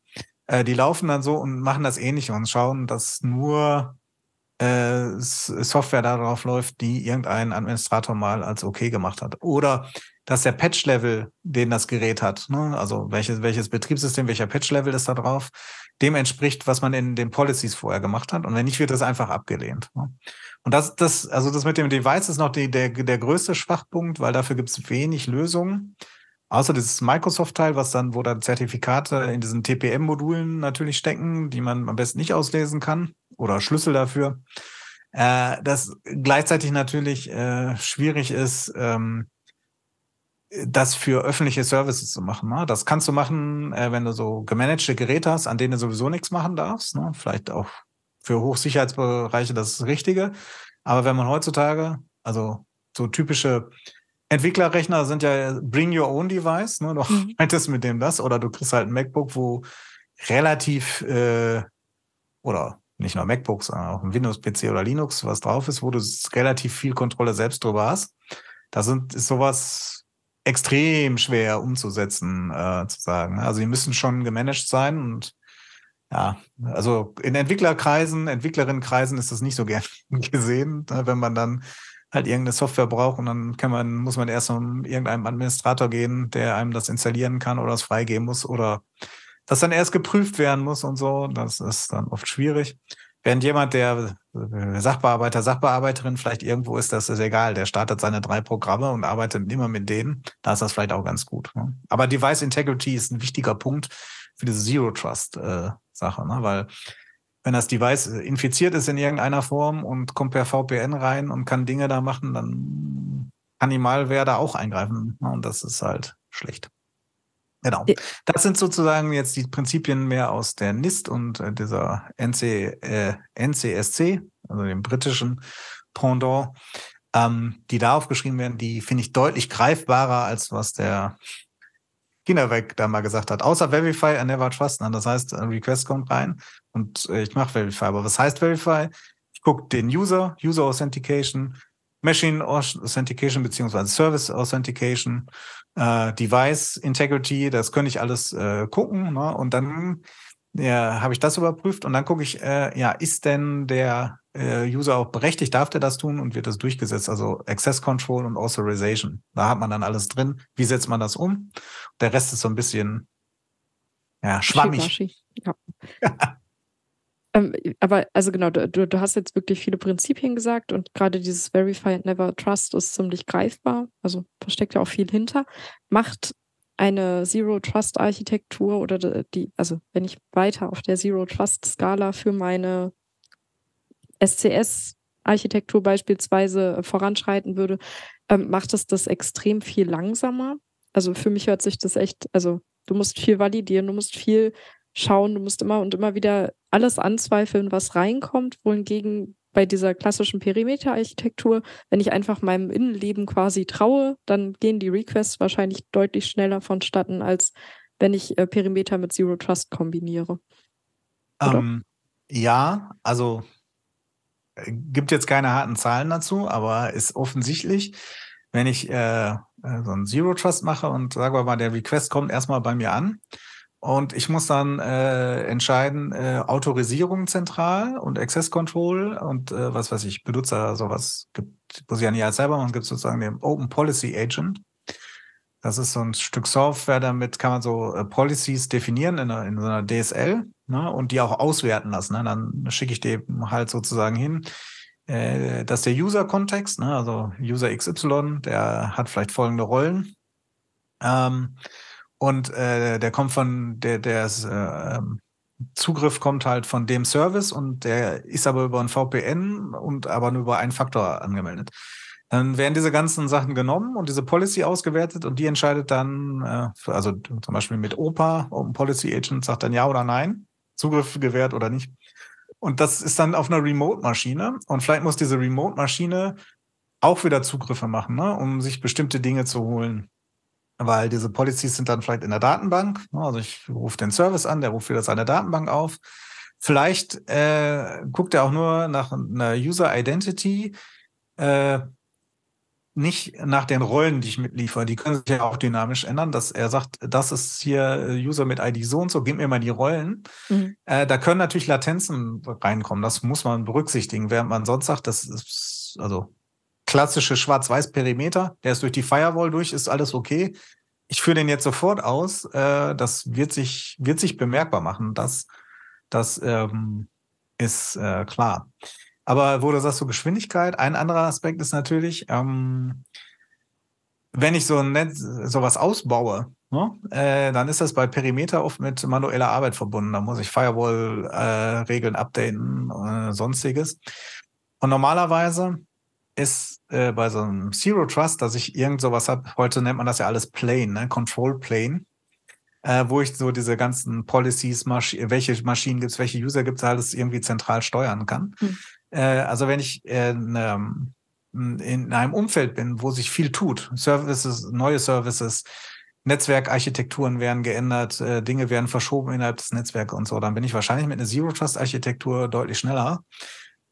Äh, die laufen dann so und machen das ähnlich und schauen, dass nur äh, Software darauf läuft, die irgendein Administrator mal als okay gemacht hat. Oder dass der Patch-Level, den das Gerät hat, ne? also welches, welches Betriebssystem, welcher Patch-Level ist da drauf, dem entspricht, was man in den Policies vorher gemacht hat. Und wenn nicht, wird das einfach abgelehnt. Ne? Und das, das, also das mit dem Device ist noch die, der, der größte Schwachpunkt, weil dafür gibt es wenig Lösungen. Außer dieses Microsoft-Teil, was dann, wo dann Zertifikate in diesen TPM-Modulen natürlich stecken, die man am besten nicht auslesen kann oder Schlüssel dafür. Äh, das gleichzeitig natürlich äh, schwierig ist, ähm, das für öffentliche Services zu machen. Ne? Das kannst du machen, äh, wenn du so gemanagte Geräte hast, an denen du sowieso nichts machen darfst. Ne? Vielleicht auch für Hochsicherheitsbereiche das Richtige. Aber wenn man heutzutage, also so typische Entwicklerrechner sind ja Bring Your Own Device, ne? Du mhm. meintest mit dem das, oder du kriegst halt ein MacBook, wo relativ äh, oder nicht nur MacBooks, sondern auch ein Windows-PC oder Linux, was drauf ist, wo du relativ viel Kontrolle selbst drüber hast. Da sind, ist sowas extrem schwer umzusetzen, äh, zu sagen. Also die müssen schon gemanagt sein und ja, also in Entwicklerkreisen, Entwicklerinnenkreisen ist das nicht so [laughs] gern gesehen, ne, wenn man dann halt irgendeine Software braucht und dann kann man, muss man erst um irgendeinem Administrator gehen, der einem das installieren kann oder es freigeben muss oder das dann erst geprüft werden muss und so. Das ist dann oft schwierig. Während jemand, der Sachbearbeiter, Sachbearbeiterin vielleicht irgendwo ist, das ist egal. Der startet seine drei Programme und arbeitet immer mit denen. Da ist das vielleicht auch ganz gut. Ne? Aber Device Integrity ist ein wichtiger Punkt für diese Zero Trust äh, Sache, ne? weil wenn das Device infiziert ist in irgendeiner Form und kommt per VPN rein und kann Dinge da machen, dann kann die Malware da auch eingreifen. Ne? Und das ist halt schlecht. Genau. Das sind sozusagen jetzt die Prinzipien mehr aus der NIST und äh, dieser NC, äh, NCSC, also dem britischen Pendant, ähm, die da aufgeschrieben werden, die finde ich deutlich greifbarer, als was der Kinderweg da mal gesagt hat. Außer Verify, I never trust. Das heißt, ein Request kommt rein und äh, ich mache Verify. Aber was heißt Verify? Ich gucke den User, User Authentication, Machine Authentication beziehungsweise Service Authentication, äh, Device Integrity, das könnte ich alles äh, gucken. Ne? Und dann ja, habe ich das überprüft und dann gucke ich, äh, ja, ist denn der äh, User auch berechtigt, darf der das tun und wird das durchgesetzt? Also Access Control und Authorization. Da hat man dann alles drin. Wie setzt man das um? Der Rest ist so ein bisschen ja, schwammig. Ja. [laughs] ähm, aber also genau, du, du hast jetzt wirklich viele Prinzipien gesagt und gerade dieses Verify and Never Trust ist ziemlich greifbar. Also versteckt ja auch viel hinter. Macht eine Zero Trust Architektur oder die, also wenn ich weiter auf der Zero Trust Skala für meine SCS Architektur beispielsweise voranschreiten würde, ähm, macht es das extrem viel langsamer. Also für mich hört sich das echt, also du musst viel validieren, du musst viel schauen, du musst immer und immer wieder alles anzweifeln, was reinkommt, wohingegen bei dieser klassischen Perimeterarchitektur, wenn ich einfach meinem Innenleben quasi traue, dann gehen die Requests wahrscheinlich deutlich schneller vonstatten, als wenn ich äh, Perimeter mit Zero Trust kombiniere. Ähm, ja, also äh, gibt jetzt keine harten Zahlen dazu, aber ist offensichtlich, wenn ich äh, äh so ein Zero Trust mache und sagen wir mal, der Request kommt erstmal bei mir an und ich muss dann äh, entscheiden, äh, Autorisierung zentral und Access Control und äh, was weiß ich, Benutzer, sowas gibt, muss ich ja nicht als selber machen, gibt sozusagen den Open Policy Agent. Das ist so ein Stück Software, damit kann man so äh, Policies definieren in, einer, in so einer DSL ne, und die auch auswerten lassen. Ne? Dann schicke ich dem halt sozusagen hin. Äh, das ist der User-Kontext, ne? also User XY, der hat vielleicht folgende Rollen. Ähm, und äh, der kommt von, der, der ist, äh, Zugriff kommt halt von dem Service und der ist aber über ein VPN und aber nur über einen Faktor angemeldet. Dann werden diese ganzen Sachen genommen und diese Policy ausgewertet und die entscheidet dann, äh, also zum Beispiel mit OPA, Open Policy Agent, sagt dann ja oder nein, Zugriff gewährt oder nicht. Und das ist dann auf einer Remote-Maschine und vielleicht muss diese Remote-Maschine auch wieder Zugriffe machen, ne, um sich bestimmte Dinge zu holen weil diese Policies sind dann vielleicht in der Datenbank. Ne? Also ich rufe den Service an, der ruft wieder seine Datenbank auf. Vielleicht äh, guckt er auch nur nach einer User Identity, äh, nicht nach den Rollen, die ich mitliefere. Die können sich ja auch dynamisch ändern, dass er sagt, das ist hier User mit ID so und so, gib mir mal die Rollen. Mhm. Äh, da können natürlich Latenzen reinkommen. Das muss man berücksichtigen, während man sonst sagt, das ist also klassische Schwarz-Weiß-Perimeter, der ist durch die Firewall durch, ist alles okay. Ich führe den jetzt sofort aus. Äh, das wird sich, wird sich bemerkbar machen. Das, das ähm, ist äh, klar. Aber wo du sagst, so Geschwindigkeit, ein anderer Aspekt ist natürlich, ähm, wenn ich so ein Netz, sowas ausbaue, ne, äh, dann ist das bei Perimeter oft mit manueller Arbeit verbunden. Da muss ich Firewall-Regeln äh, updaten, äh, sonstiges. Und normalerweise ist äh, bei so einem Zero Trust, dass ich irgend sowas habe, heute nennt man das ja alles Plane, ne? Control Plane, äh, wo ich so diese ganzen Policies, Masch welche Maschinen gibt's, welche User gibt's, alles irgendwie zentral steuern kann. Hm. Äh, also wenn ich ne, in einem Umfeld bin, wo sich viel tut, Services, neue Services, Netzwerkarchitekturen werden geändert, äh, Dinge werden verschoben innerhalb des Netzwerks und so, dann bin ich wahrscheinlich mit einer Zero Trust Architektur deutlich schneller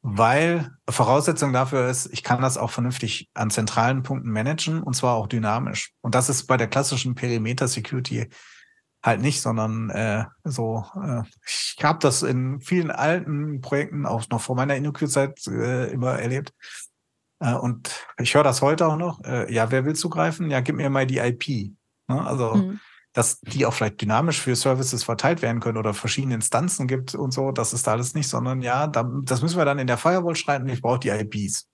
weil Voraussetzung dafür ist, ich kann das auch vernünftig an zentralen Punkten managen und zwar auch dynamisch. Und das ist bei der klassischen Perimeter Security halt nicht, sondern äh, so, äh, ich habe das in vielen alten Projekten auch noch vor meiner InnoQ-Zeit äh, immer erlebt. Äh, und ich höre das heute auch noch. Äh, ja, wer will zugreifen? Ja, gib mir mal die IP. Ne? Also mhm dass die auch vielleicht dynamisch für Services verteilt werden können oder verschiedene Instanzen gibt und so, das ist da alles nicht, sondern ja, da, das müssen wir dann in der Firewall schreiben, ich brauche die IPs.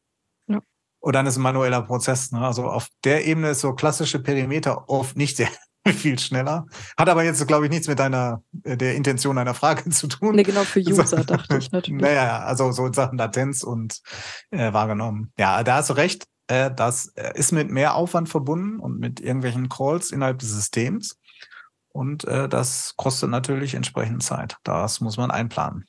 Ja. Und dann ist ein manueller Prozess. Ne? Also auf der Ebene ist so klassische Perimeter oft nicht sehr [laughs] viel schneller. Hat aber jetzt, glaube ich, nichts mit deiner, äh, der Intention einer Frage zu tun. Nee, genau, für [laughs] User dachte ich natürlich. [laughs] Naja, also so in Sachen Latenz und äh, wahrgenommen. Ja, da hast du recht. Äh, das äh, ist mit mehr Aufwand verbunden und mit irgendwelchen Calls innerhalb des Systems. Und äh, das kostet natürlich entsprechend Zeit. Das muss man einplanen.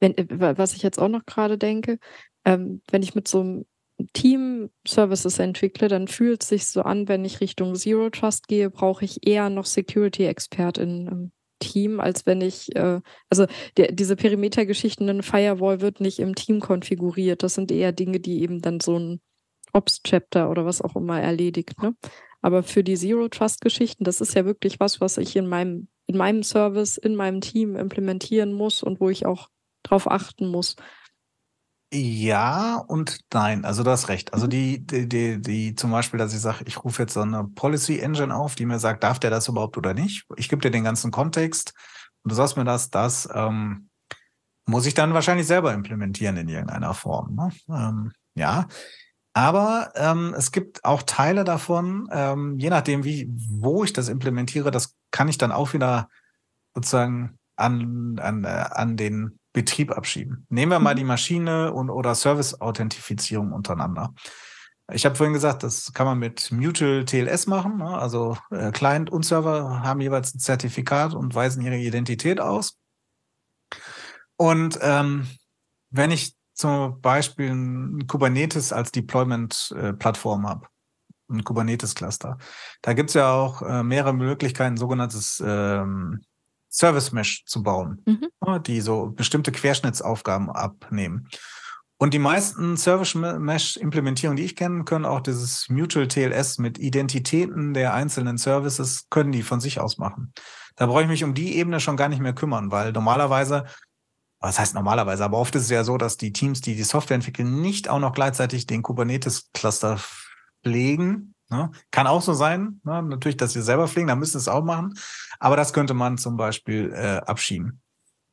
Wenn, äh, was ich jetzt auch noch gerade denke, ähm, wenn ich mit so einem Team Services entwickle, dann fühlt es sich so an, wenn ich Richtung Zero Trust gehe, brauche ich eher noch Security-Expert im Team, als wenn ich, äh, also der, diese Perimeter-Geschichten, eine Firewall wird nicht im Team konfiguriert. Das sind eher Dinge, die eben dann so ein Ops-Chapter oder was auch immer erledigt. Ne? Aber für die Zero-Trust-Geschichten, das ist ja wirklich was, was ich in meinem, in meinem Service, in meinem Team implementieren muss und wo ich auch drauf achten muss. Ja und nein, also du hast recht. Also die, die, die, die zum Beispiel, dass ich sage, ich rufe jetzt so eine Policy Engine auf, die mir sagt, darf der das überhaupt oder nicht? Ich gebe dir den ganzen Kontext und du sagst mir das, das ähm, muss ich dann wahrscheinlich selber implementieren in irgendeiner Form. Ne? Ähm, ja, aber ähm, es gibt auch Teile davon, ähm, je nachdem, wie, wo ich das implementiere, das kann ich dann auch wieder sozusagen an, an, äh, an den Betrieb abschieben. Nehmen wir mal mhm. die Maschine und oder Service-Authentifizierung untereinander. Ich habe vorhin gesagt, das kann man mit Mutual TLS machen. Ne? Also äh, Client und Server haben jeweils ein Zertifikat und weisen ihre Identität aus. Und ähm, wenn ich zum Beispiel ein Kubernetes als Deployment-Plattform äh, habe, ein Kubernetes-Cluster, da gibt es ja auch äh, mehrere Möglichkeiten, sogenanntes ähm, Service Mesh zu bauen, mhm. die so bestimmte Querschnittsaufgaben abnehmen. Und die meisten Service Mesh Implementierungen, die ich kenne, können auch dieses Mutual TLS mit Identitäten der einzelnen Services, können die von sich aus machen. Da brauche ich mich um die Ebene schon gar nicht mehr kümmern, weil normalerweise, was heißt normalerweise, aber oft ist es ja so, dass die Teams, die die Software entwickeln, nicht auch noch gleichzeitig den Kubernetes Cluster pflegen, Ne? Kann auch so sein, ne? natürlich, dass wir selber fliegen, dann müssen wir es auch machen. Aber das könnte man zum Beispiel äh, abschieben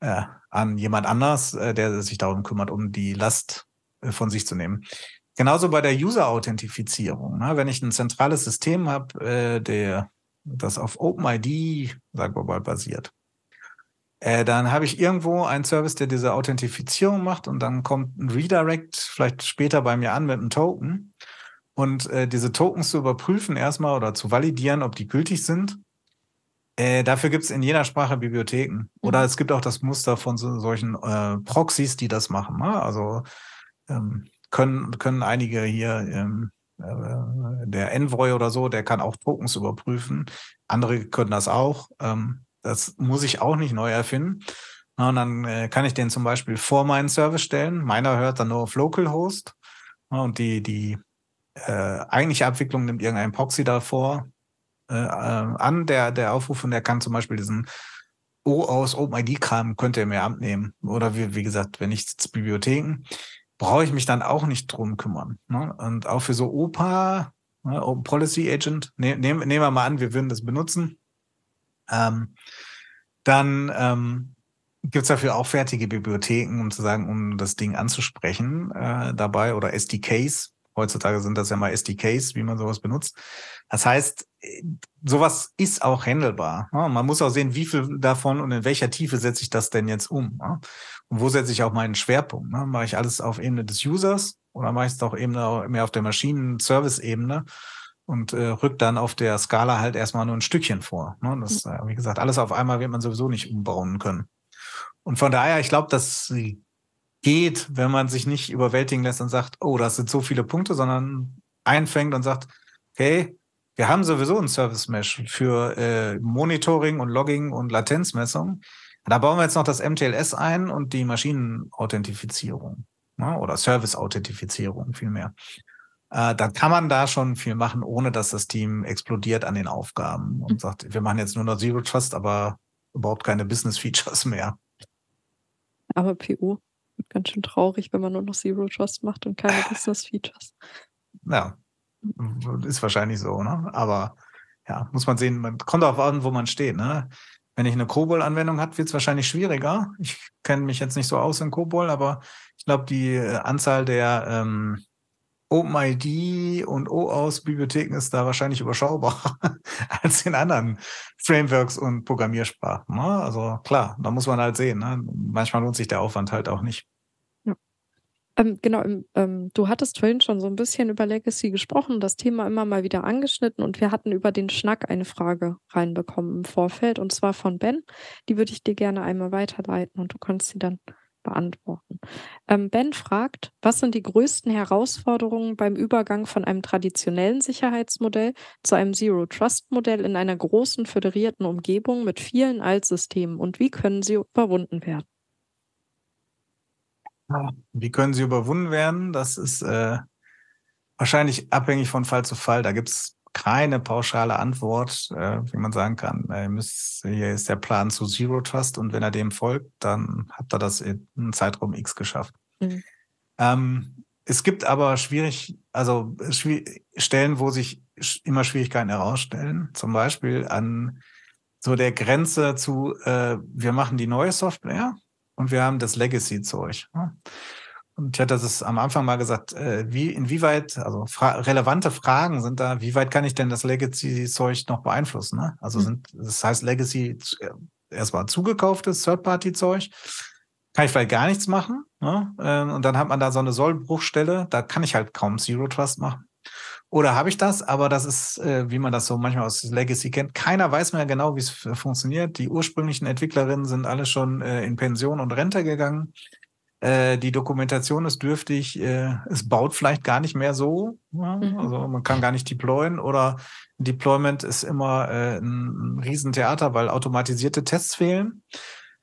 äh, an jemand anders, äh, der sich darum kümmert, um die Last äh, von sich zu nehmen. Genauso bei der User-Authentifizierung. Ne? Wenn ich ein zentrales System habe, äh, der das auf OpenID, sagen wir mal, basiert, äh, dann habe ich irgendwo einen Service, der diese Authentifizierung macht und dann kommt ein Redirect vielleicht später bei mir an mit einem Token und äh, diese Tokens zu überprüfen erstmal oder zu validieren, ob die gültig sind. Äh, dafür gibt es in jeder Sprache Bibliotheken. Mhm. Oder es gibt auch das Muster von so, solchen äh, Proxys, die das machen. Ne? Also ähm, können, können einige hier, ähm, äh, der Envoy oder so, der kann auch Tokens überprüfen. Andere können das auch. Ähm, das muss ich auch nicht neu erfinden. Und dann äh, kann ich den zum Beispiel vor meinen Service stellen. Meiner hört dann nur auf Localhost. Und die, die äh, eigentliche Abwicklung nimmt irgendein Proxy davor äh, äh, an, der, der Aufruf und der kann zum Beispiel diesen O aus OpenID-Kram könnte er mir abnehmen. Oder wie, wie gesagt, wenn ich jetzt Bibliotheken, brauche ich mich dann auch nicht drum kümmern. Ne? Und auch für so OPA, ne, Open Policy Agent, ne, nehmen, nehmen wir mal an, wir würden das benutzen. Ähm, dann ähm, gibt es dafür auch fertige Bibliotheken, um zu sagen, um das Ding anzusprechen äh, dabei oder SDKs, Heutzutage sind das ja mal SDKs, wie man sowas benutzt. Das heißt, sowas ist auch handelbar. Man muss auch sehen, wie viel davon und in welcher Tiefe setze ich das denn jetzt um. Und wo setze ich auch meinen Schwerpunkt? Mache ich alles auf Ebene des Users oder mache ich es auch Ebene, mehr auf der Maschinen-Service-Ebene? Und äh, rückt dann auf der Skala halt erstmal nur ein Stückchen vor. Ne? Das, äh, wie gesagt, alles auf einmal wird man sowieso nicht umbauen können. Und von daher, ich glaube, dass geht, wenn man sich nicht überwältigen lässt und sagt, oh, das sind so viele Punkte, sondern einfängt und sagt, okay, wir haben sowieso ein Service Mesh für äh, Monitoring und Logging und Latenzmessung. Da bauen wir jetzt noch das MTLS ein und die Maschinenauthentifizierung ne? oder Service-Authentifizierung vielmehr. Äh, dann kann man da schon viel machen, ohne dass das Team explodiert an den Aufgaben und sagt, wir machen jetzt nur noch Zero Trust, aber überhaupt keine Business Features mehr. Aber PU ganz schön traurig, wenn man nur noch Zero Trust macht und keine [laughs] Business Features. Ja, ist wahrscheinlich so, ne? Aber ja, muss man sehen, man kommt auch an, wo man steht, ne? Wenn ich eine COBOL-Anwendung habe, wird es wahrscheinlich schwieriger. Ich kenne mich jetzt nicht so aus in COBOL, aber ich glaube, die äh, Anzahl der ähm, OpenID und OAuth-Bibliotheken ist da wahrscheinlich überschaubarer [laughs] als in anderen Frameworks und Programmiersprachen. Ne? Also klar, da muss man halt sehen. Ne? Manchmal lohnt sich der Aufwand halt auch nicht. Ähm, genau, ähm, du hattest vorhin schon so ein bisschen über Legacy gesprochen, das Thema immer mal wieder angeschnitten und wir hatten über den Schnack eine Frage reinbekommen im Vorfeld und zwar von Ben. Die würde ich dir gerne einmal weiterleiten und du kannst sie dann beantworten. Ähm, ben fragt, was sind die größten Herausforderungen beim Übergang von einem traditionellen Sicherheitsmodell zu einem Zero-Trust-Modell in einer großen föderierten Umgebung mit vielen Altsystemen und wie können sie überwunden werden? Wie können sie überwunden werden? Das ist äh, Wahrscheinlich abhängig von Fall zu Fall. Da gibt's keine pauschale Antwort, äh, wie man sagen kann, äh, müsst, hier ist der Plan zu Zero Trust und wenn er dem folgt, dann habt ihr das in einem Zeitraum X geschafft. Mhm. Ähm, es gibt aber schwierig, also schwierig, Stellen, wo sich immer Schwierigkeiten herausstellen, zum Beispiel an so der Grenze zu, äh, wir machen die neue Software und wir haben das Legacy-Zeug. Ne? Und ich hatte das am Anfang mal gesagt, äh, wie, inwieweit, also fra relevante Fragen sind da, wie weit kann ich denn das Legacy-Zeug noch beeinflussen? Ne? Also mhm. sind, das heißt Legacy äh, erstmal zugekauftes Third-Party-Zeug, kann ich vielleicht gar nichts machen. Ne? Ähm, und dann hat man da so eine Sollbruchstelle, da kann ich halt kaum Zero Trust machen. Oder habe ich das? Aber das ist, äh, wie man das so manchmal aus Legacy kennt. Keiner weiß mehr genau, wie es funktioniert. Die ursprünglichen Entwicklerinnen sind alle schon äh, in Pension und Rente gegangen. Äh, die Dokumentation ist dürftig, äh, es baut vielleicht gar nicht mehr so. Ja? Mhm. Also man kann gar nicht deployen oder Deployment ist immer äh, ein, ein Riesentheater, weil automatisierte Tests fehlen.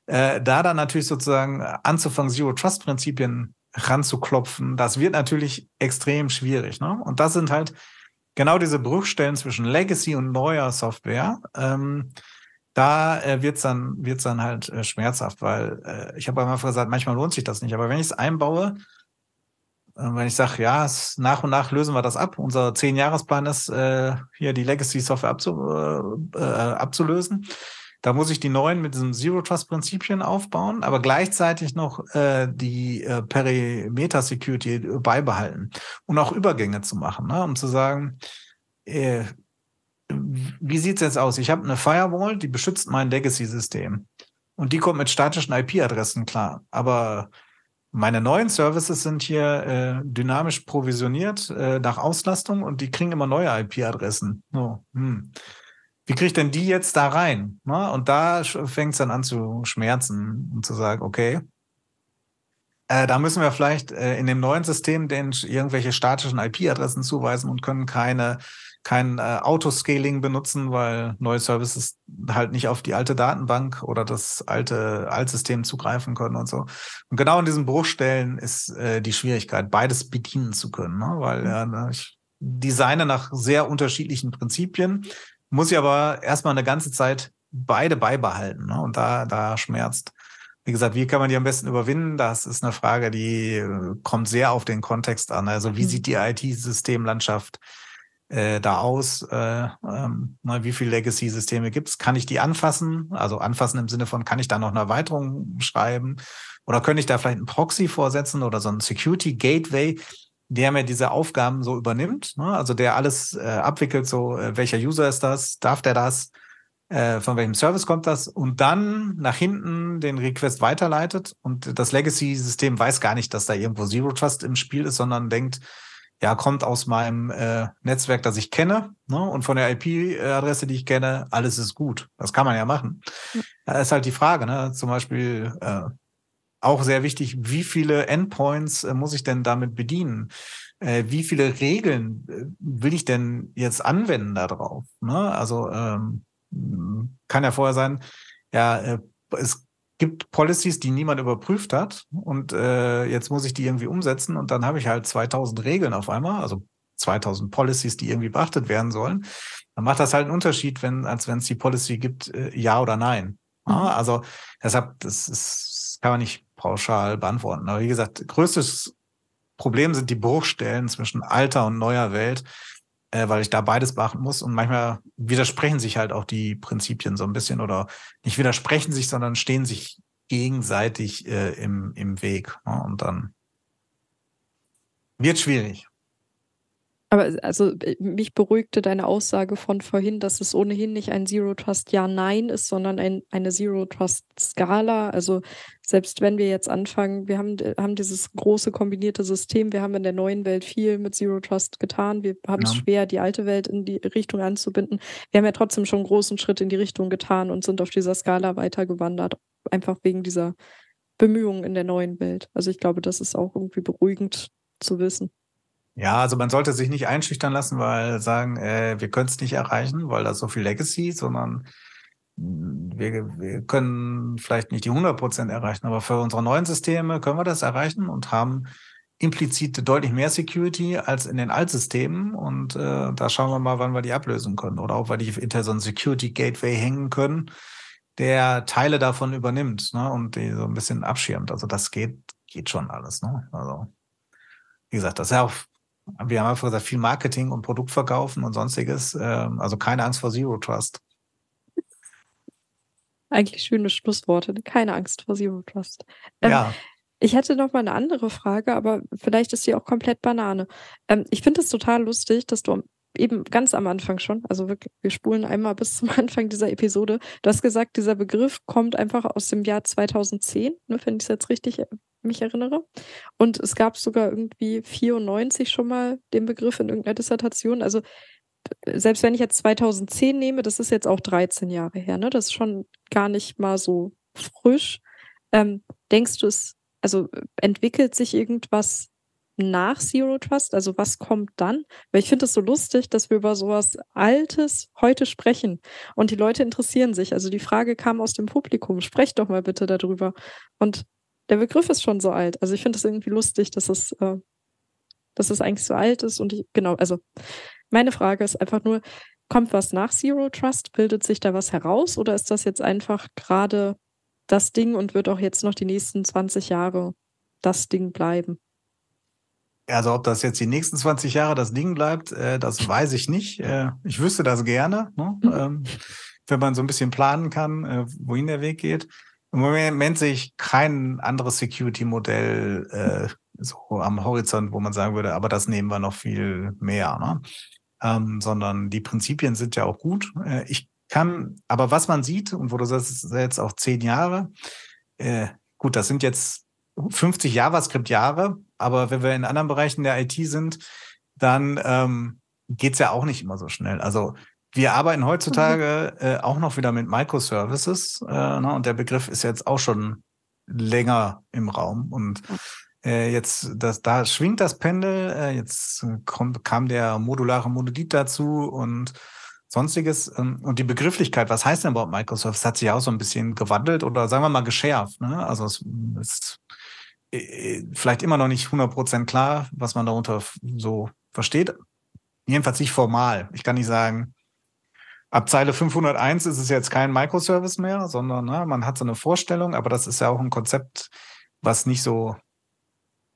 Äh, da dann natürlich sozusagen anzufangen, Zero-Trust-Prinzipien ranzuklopfen, das wird natürlich extrem schwierig. Ne? Und das sind halt genau diese Bruchstellen zwischen Legacy und neuer Software. Ähm, da äh, wird's dann, wird's dann halt äh, schmerzhaft, weil äh, ich habe einmal gesagt, manchmal lohnt sich das nicht. Aber wenn ich es einbaue, äh, wenn ich sage, ja, es, nach und nach lösen wir das ab. Unser Zehn-Jahresplan ist, äh, hier die Legacy-Software abzu, äh, abzulösen. Da muss ich die neuen mit diesem Zero-Trust-Prinzipien aufbauen, aber gleichzeitig noch die Perimeter-Security beibehalten und auch Übergänge zu machen, ne? um zu sagen, wie sieht's jetzt aus? Ich habe eine Firewall, die beschützt mein Legacy-System. Und die kommt mit statischen IP-Adressen klar. Aber meine neuen Services sind hier äh, dynamisch provisioniert äh, nach Auslastung und die kriegen immer neue IP-Adressen. Oh, hm. Wie kriege ich denn die jetzt da rein? Na, und da fängt es dann an zu schmerzen und zu sagen, okay, äh, da müssen wir vielleicht äh, in dem neuen System den irgendwelche statischen IP-Adressen zuweisen und können keine kein äh, Autoscaling benutzen, weil neue Services halt nicht auf die alte Datenbank oder das alte Altsystem zugreifen können und so. Und genau in diesen Bruchstellen ist äh, die Schwierigkeit, beides bedienen zu können, ne? weil ja, ich designe nach sehr unterschiedlichen Prinzipien, muss ich aber erstmal eine ganze Zeit beide beibehalten. Ne? Und da, da schmerzt. Wie gesagt, wie kann man die am besten überwinden? Das ist eine Frage, die äh, kommt sehr auf den Kontext an. Also wie mhm. sieht die IT-Systemlandschaft äh, da aus? Äh, ähm, wie viele Legacy-Systeme gibt es? Kann ich die anfassen? Also anfassen im Sinne von, kann ich da noch eine Erweiterung schreiben? Oder könnte ich da vielleicht einen Proxy vorsetzen oder so einen Security Gateway, der mir diese Aufgaben so übernimmt? Ne? Also der alles äh, abwickelt, so äh, welcher User ist das? Darf der das? Äh, von welchem Service kommt das? Und dann nach hinten den Request weiterleitet und das Legacy-System weiß gar nicht, dass da irgendwo Zero Trust im Spiel ist, sondern denkt, ja, kommt aus meinem äh, Netzwerk, das ich kenne, ne? und von der IP-Adresse, die ich kenne, alles ist gut. Das kann man ja machen. Da ist halt die Frage, ne? Zum Beispiel äh, auch sehr wichtig, wie viele Endpoints äh, muss ich denn damit bedienen? Äh, wie viele Regeln äh, will ich denn jetzt anwenden darauf? Ne? Also ähm, kann ja vorher sein, ja, äh, es gibt Policies, die niemand überprüft hat und äh, jetzt muss ich die irgendwie umsetzen und dann habe ich halt 2000 Regeln auf einmal, also 2000 Policies, die irgendwie beachtet werden sollen. Dann macht das halt einen Unterschied, wenn, als wenn es die Policy gibt, äh, ja oder nein. Mhm. Ja, also deshalb, das, ist, das kann man nicht pauschal beantworten. Aber wie gesagt, größtes Problem sind die Bruchstellen zwischen alter und neuer Welt äh, weil ich da beides beachten muss. Und manchmal widersprechen sich halt auch die Prinzipien so ein bisschen oder nicht widersprechen sich, sondern stehen sich gegenseitig äh, im, im Weg. Ne? Und dann wird schwierig. Aber also äh, mich beruhigte deine Aussage von vorhin, dass es ohnehin nicht ein Zero Trust Ja-Nein ist, sondern ein, eine Zero Trust Skala. Also selbst wenn wir jetzt anfangen, wir haben, äh, haben dieses große kombinierte System, wir haben in der neuen Welt viel mit Zero Trust getan. Wir haben ja. es schwer, die alte Welt in die Richtung anzubinden. Wir haben ja trotzdem schon einen großen Schritt in die Richtung getan und sind auf dieser Skala weitergewandert, einfach wegen dieser Bemühungen in der neuen Welt. Also ich glaube, das ist auch irgendwie beruhigend zu wissen. Ja, also man sollte sich nicht einschüchtern lassen, weil sagen, äh, wir können es nicht erreichen, weil da so viel Legacy, sondern wir, wir können vielleicht nicht die 100 Prozent erreichen, aber für unsere neuen Systeme können wir das erreichen und haben implizit deutlich mehr Security als in den Altsystemen. Und äh, da schauen wir mal, wann wir die ablösen können. Oder ob wir die hinter so ein Security Gateway hängen können, der Teile davon übernimmt ne, und die so ein bisschen abschirmt. Also das geht, geht schon alles. Ne? Also, wie gesagt, das ist ja auch, wir haben einfach gesagt, viel Marketing und Produktverkaufen und sonstiges. Äh, also keine Angst vor Zero Trust. Eigentlich schöne Schlussworte. Keine Angst vor Zero Trust. Ähm, ja. Ich hätte noch mal eine andere Frage, aber vielleicht ist die auch komplett Banane. Ähm, ich finde es total lustig, dass du eben ganz am Anfang schon, also wirklich, wir spulen einmal bis zum [laughs] Anfang dieser Episode. Du hast gesagt, dieser Begriff kommt einfach aus dem Jahr 2010, ne, wenn ich es jetzt richtig äh, mich erinnere. Und es gab sogar irgendwie 94 schon mal den Begriff in irgendeiner Dissertation. Also selbst wenn ich jetzt 2010 nehme, das ist jetzt auch 13 Jahre her, ne? Das ist schon gar nicht mal so frisch. Ähm, denkst du, es, also entwickelt sich irgendwas nach Zero Trust? Also was kommt dann? Weil ich finde es so lustig, dass wir über sowas Altes heute sprechen und die Leute interessieren sich. Also die Frage kam aus dem Publikum, sprecht doch mal bitte darüber. Und der Begriff ist schon so alt. Also ich finde es irgendwie lustig, dass es, äh, dass es eigentlich so alt ist und ich, genau, also meine Frage ist einfach nur, kommt was nach Zero Trust? Bildet sich da was heraus oder ist das jetzt einfach gerade das Ding und wird auch jetzt noch die nächsten 20 Jahre das Ding bleiben? Also ob das jetzt die nächsten 20 Jahre das Ding bleibt, äh, das weiß ich nicht. Äh, ich wüsste das gerne, ne? mhm. ähm, wenn man so ein bisschen planen kann, äh, wohin der Weg geht. Im Moment sehe ich kein anderes Security-Modell äh, so am Horizont, wo man sagen würde, aber das nehmen wir noch viel mehr. Ne? Ähm, sondern die Prinzipien sind ja auch gut. Äh, ich kann, aber was man sieht, und wo du sagst, jetzt auch zehn Jahre, äh, gut, das sind jetzt 50 JavaScript-Jahre, aber wenn wir in anderen Bereichen der IT sind, dann ähm, geht ja auch nicht immer so schnell. Also wir arbeiten heutzutage mhm. äh, auch noch wieder mit Microservices äh, ne, und der Begriff ist jetzt auch schon länger im Raum und äh, jetzt, das, da schwingt das Pendel, äh, jetzt kommt, kam der modulare Monolith dazu und sonstiges. Ähm, und die Begrifflichkeit, was heißt denn überhaupt Microsoft, hat sich auch so ein bisschen gewandelt oder sagen wir mal geschärft. Ne? Also es ist äh, vielleicht immer noch nicht 100% klar, was man darunter so versteht. Jedenfalls nicht formal. Ich kann nicht sagen, ab Zeile 501 ist es jetzt kein Microservice mehr, sondern ne, man hat so eine Vorstellung, aber das ist ja auch ein Konzept, was nicht so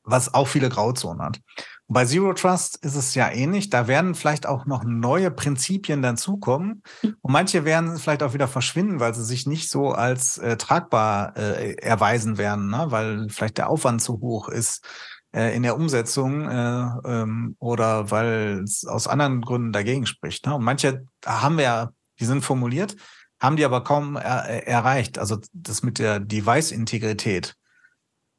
was auch viele Grauzonen hat. Bei Zero Trust ist es ja ähnlich. Da werden vielleicht auch noch neue Prinzipien dazukommen. Und manche werden vielleicht auch wieder verschwinden, weil sie sich nicht so als äh, tragbar äh, erweisen werden, ne? weil vielleicht der Aufwand zu hoch ist äh, in der Umsetzung äh, ähm, oder weil es aus anderen Gründen dagegen spricht. Ne? Und manche haben wir ja, die sind formuliert, haben die aber kaum er erreicht. Also das mit der Device-Integrität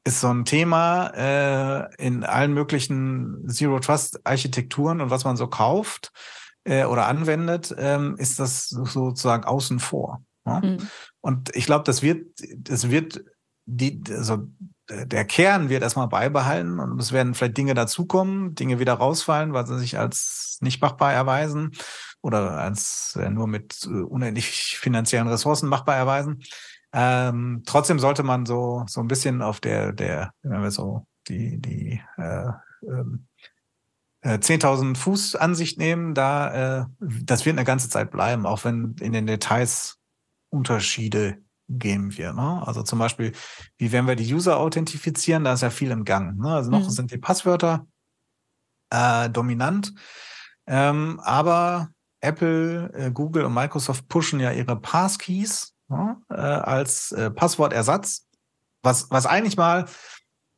ist so ein Thema äh, in allen möglichen Zero Trust Architekturen und was man so kauft äh, oder anwendet, ähm, ist das sozusagen außen vor. Ne? Mhm. Und ich glaube, das wird, das wird die, also der Kern wird erstmal beibehalten und es werden vielleicht Dinge dazukommen, Dinge wieder rausfallen, weil sie sich als nicht machbar erweisen oder als äh, nur mit äh, unendlich finanziellen Ressourcen machbar erweisen. Ähm, trotzdem sollte man so, so ein bisschen auf der, der, wenn wir so die, die äh, ähm, äh, 10.000 Fuß Ansicht nehmen, da, äh, das wird eine ganze Zeit bleiben, auch wenn in den Details Unterschiede geben wir. Ne? Also zum Beispiel, wie werden wir die User authentifizieren? Da ist ja viel im Gang. Ne? Also noch mhm. sind die Passwörter äh, dominant, ähm, aber Apple, äh, Google und Microsoft pushen ja ihre Passkeys ja, äh, als äh, Passwortersatz. Was, was eigentlich mal,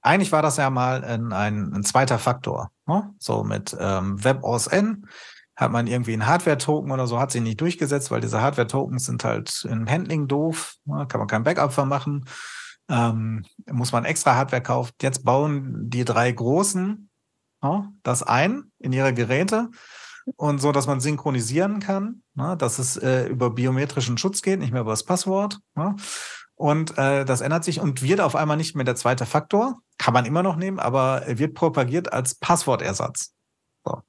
eigentlich war das ja mal ein, ein, ein zweiter Faktor. Ne? So mit ähm, WebOSN hat man irgendwie einen Hardware-Token oder so, hat sich nicht durchgesetzt, weil diese Hardware-Tokens sind halt im Handling doof, ne? kann man kein Backup machen, ähm, muss man extra Hardware kaufen. Jetzt bauen die drei Großen ne, das ein in ihre Geräte und so, dass man synchronisieren kann, ne, dass es äh, über biometrischen Schutz geht, nicht mehr über das Passwort. Ne? Und äh, das ändert sich und wird auf einmal nicht mehr der zweite Faktor. Kann man immer noch nehmen, aber wird propagiert als Passwortersatz. So.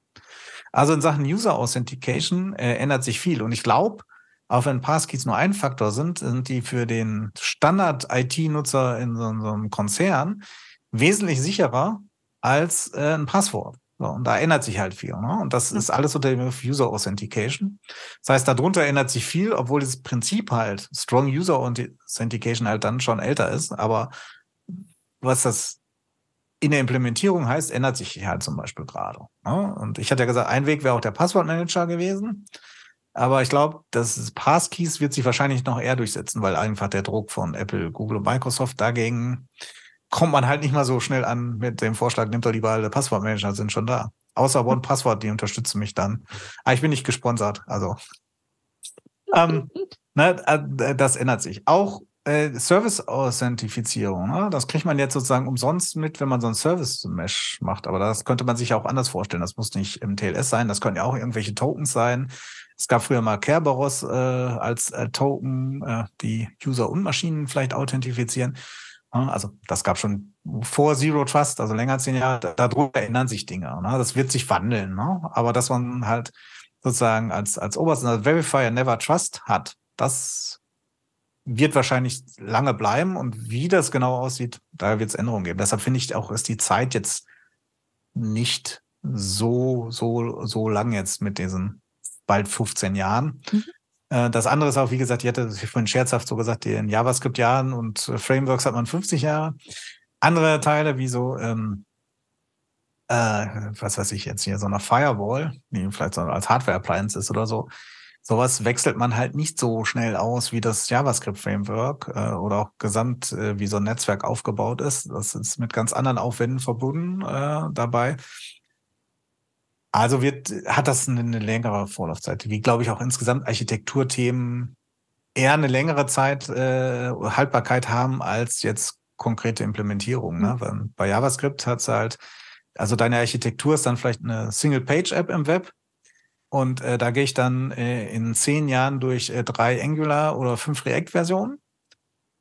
Also in Sachen User Authentication äh, ändert sich viel. Und ich glaube, auch wenn Passkeys nur ein Faktor sind, sind die für den Standard-IT-Nutzer in so, so, einem Konzern wesentlich sicherer als äh, ein Passwort. So, und da ändert sich halt viel. Ne? Und das ist alles unter dem User Authentication. Das heißt, darunter ändert sich viel, obwohl das Prinzip halt Strong User Authentication halt dann schon älter ist. Aber was das in der Implementierung heißt, ändert sich halt zum Beispiel gerade. Ne? Und ich hatte ja gesagt, ein Weg wäre auch der Passwortmanager gewesen. Aber ich glaube, das Passkeys wird sich wahrscheinlich noch eher durchsetzen, weil einfach der Druck von Apple, Google und Microsoft dagegen kommt man halt nicht mal so schnell an mit dem Vorschlag, nimmt doch lieber alle Passwortmanager, sind schon da. Außer One Passwort, die unterstützen mich dann. Aber ich bin nicht gesponsert, also. Ähm, ne, äh, das ändert sich. Auch äh, Service-Authentifizierung, ne? das kriegt man jetzt sozusagen umsonst mit, wenn man so ein Service-Mesh macht. Aber das könnte man sich auch anders vorstellen. Das muss nicht im TLS sein, das können ja auch irgendwelche Tokens sein. Es gab früher mal Kerberos äh, als äh, Token, äh, die User und Maschinen vielleicht authentifizieren. Also das gab schon vor Zero Trust, also länger als zehn Jahre, darüber ändern sich Dinge. Ne? Das wird sich wandeln. Ne? Aber dass man halt sozusagen als, als obersten als Verifier Never Trust hat, das wird wahrscheinlich lange bleiben. Und wie das genau aussieht, da wird es Änderungen geben. Deshalb finde ich auch, ist die Zeit jetzt nicht so, so, so lang jetzt mit diesen bald 15 Jahren. Mhm. Äh, das andere ist auch, wie gesagt, ich hatte vorhin scherzhaft so gesagt, in JavaScript-Jahren und äh, Frameworks hat man 50 Jahre. Andere Teile, wie so, ähm, äh, was weiß ich jetzt hier, so eine Firewall, die vielleicht so als Hardware-Appliance ist oder so, sowas wechselt man halt nicht so schnell aus wie das JavaScript-Framework äh, oder auch gesamt, äh, wie so ein Netzwerk aufgebaut ist. Das ist mit ganz anderen Aufwänden verbunden äh, dabei. Also wird, hat das eine, eine längere Vorlaufzeit, wie glaube ich auch insgesamt Architekturthemen eher eine längere Zeit äh, Haltbarkeit haben als jetzt konkrete Implementierung. Ne? Mhm. Weil bei JavaScript hat es halt, also deine Architektur ist dann vielleicht eine Single-Page-App im Web. Und äh, da gehe ich dann äh, in zehn Jahren durch äh, drei Angular oder fünf React-Versionen.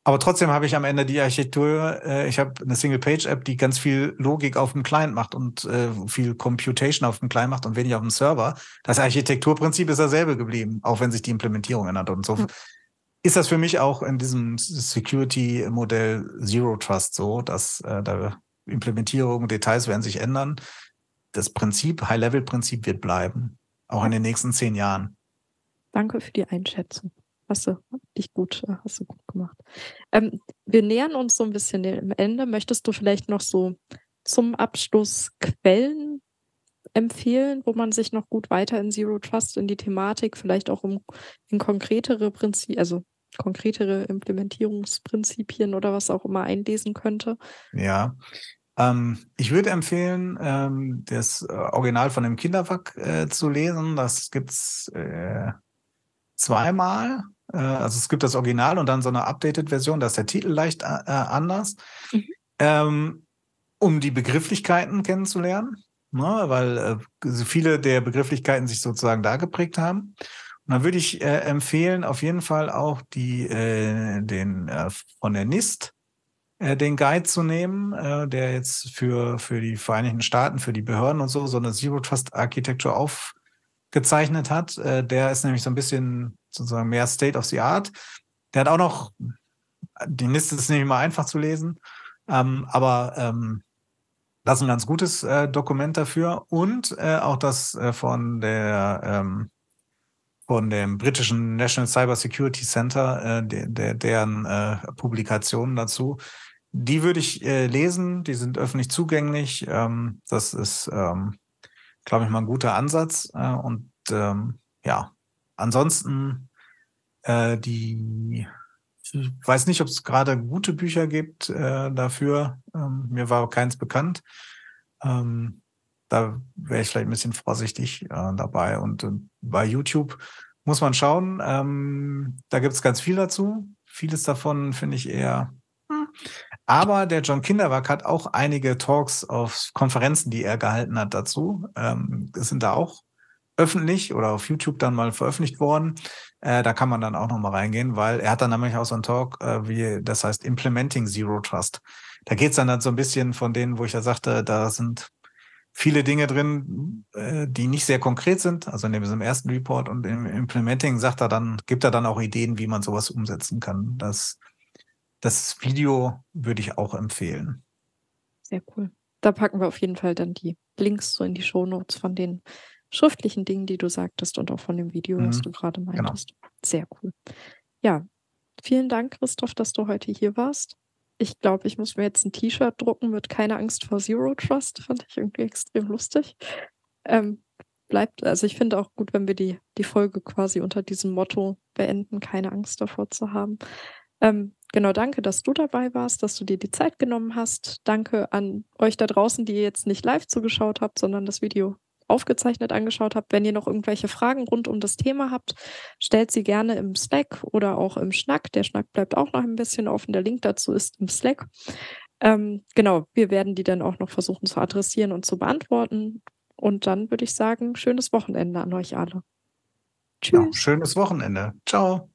Aber trotzdem habe ich am Ende die Architektur, äh, ich habe eine Single-Page-App, die ganz viel Logik auf dem Client macht und äh, viel Computation auf dem Client macht und wenig auf dem Server. Das Architekturprinzip ist dasselbe geblieben, auch wenn sich die Implementierung ändert. Und so mhm. ist das für mich auch in diesem Security-Modell Zero Trust so, dass äh, da Implementierung, Details werden sich ändern. Das Prinzip, High-Level-Prinzip wird bleiben, auch in den nächsten zehn Jahren. Danke für die Einschätzung. Hast du dich gut, äh, hast du gut gemacht. Ähm, wir nähern uns so ein bisschen dem Ende. Möchtest du vielleicht noch so zum Abschluss Quellen empfehlen, wo man sich noch gut weiter in Zero Trust, in die Thematik, vielleicht auch um in konkretere Prinzipien, also konkretere Implementierungsprinzipien oder was auch immer einlesen könnte? Ja, ähm, ich würde empfehlen, ähm, das äh, Original von dem Kinderwack äh, zu lesen. Das gibt's äh, zweimal. Äh, also es gibt das Original und dann so eine Updated-Version, da ist der Titel leicht äh, anders, mhm. ähm, um die Begrifflichkeiten kennenzulernen, ne, weil äh, viele der Begrifflichkeiten sich sozusagen da geprägt haben. Und dann würde ich äh, empfehlen, auf jeden Fall auch die, äh, den äh, von der NIST, äh, den Guide zu nehmen, äh, der jetzt für, für die Vereinigten Staaten, für die Behörden und so, so eine Zero Trust Architecture aufgezeichnet hat. Äh, der ist nämlich so ein bisschen sozusagen mehr State of the Art. Der hat auch noch, die Liste ist nicht immer einfach zu lesen, ähm, aber ähm, das ist ein ganz gutes äh, Dokument dafür und äh, auch das äh, von der ähm, von dem britischen National Cyber Security Center, äh, der, der, deren äh, Publikationen dazu. Die würde ich äh, lesen, die sind öffentlich zugänglich. Ähm, das ist, ähm, glaube ich, mal ein guter Ansatz. Äh, und ähm, ja, Ansonsten äh, die, ich weiß nicht, ob es gerade gute Bücher gibt äh, dafür. Ähm, mir war keins bekannt. Ähm, da wäre ich vielleicht ein bisschen vorsichtig äh, dabei. Und bei YouTube muss man schauen. Ähm, da gibt es ganz viel dazu. Vieles davon finde ich eher. Hm. Aber der John Kinderwack hat auch einige Talks auf Konferenzen, die er gehalten hat dazu. Ähm, sind da auch öffentlich oder auf YouTube dann mal veröffentlicht worden. Äh, da kann man dann auch nochmal reingehen, weil er hat dann nämlich auch so einen Talk, äh, wie das heißt Implementing Zero Trust. Da geht es dann, dann so ein bisschen von denen, wo ich ja sagte, da sind viele Dinge drin, äh, die nicht sehr konkret sind. Also in dem ersten Report und im Implementing sagt er dann, gibt er dann auch Ideen, wie man sowas umsetzen kann. Das, das Video würde ich auch empfehlen. Sehr cool. da packen wir auf jeden Fall dann die Links so in die Shownotes von den schriftlichen Dingen, die du sagtest und auch von dem Video, was Mhm. du gerade Genau. meintest. Sehr cool. Ja, vielen Dank, Christoph, dass du heute hier warst. Ich glaube, ich muss mir jetzt ein T-Shirt drucken mit keine Angst vor Zero Trust. Fand ich irgendwie extrem lustig. Ähm, bleibt, also ich finde auch gut, wenn wir die, die Folge quasi unter diesem Motto beenden, keine Angst davor zu haben. Ähm, genau, danke, dass du dabei warst, dass du dir die Zeit genommen hast. Danke an euch da draußen, die ihr jetzt nicht live zugeschaut habt, sondern das Video aufgezeichnet angeschaut habt. Wenn ihr noch irgendwelche Fragen rund um das Thema habt, stellt sie gerne im Slack oder auch im Schnack. Der Schnack bleibt auch noch ein bisschen offen. Der Link dazu ist im Slack. Ähm, genau, wir werden die dann auch noch versuchen zu adressieren und zu beantworten. Und dann würde ich sagen, schönes Wochenende an euch alle. Ja, Tschüss. schönes Wochenende. Ciao.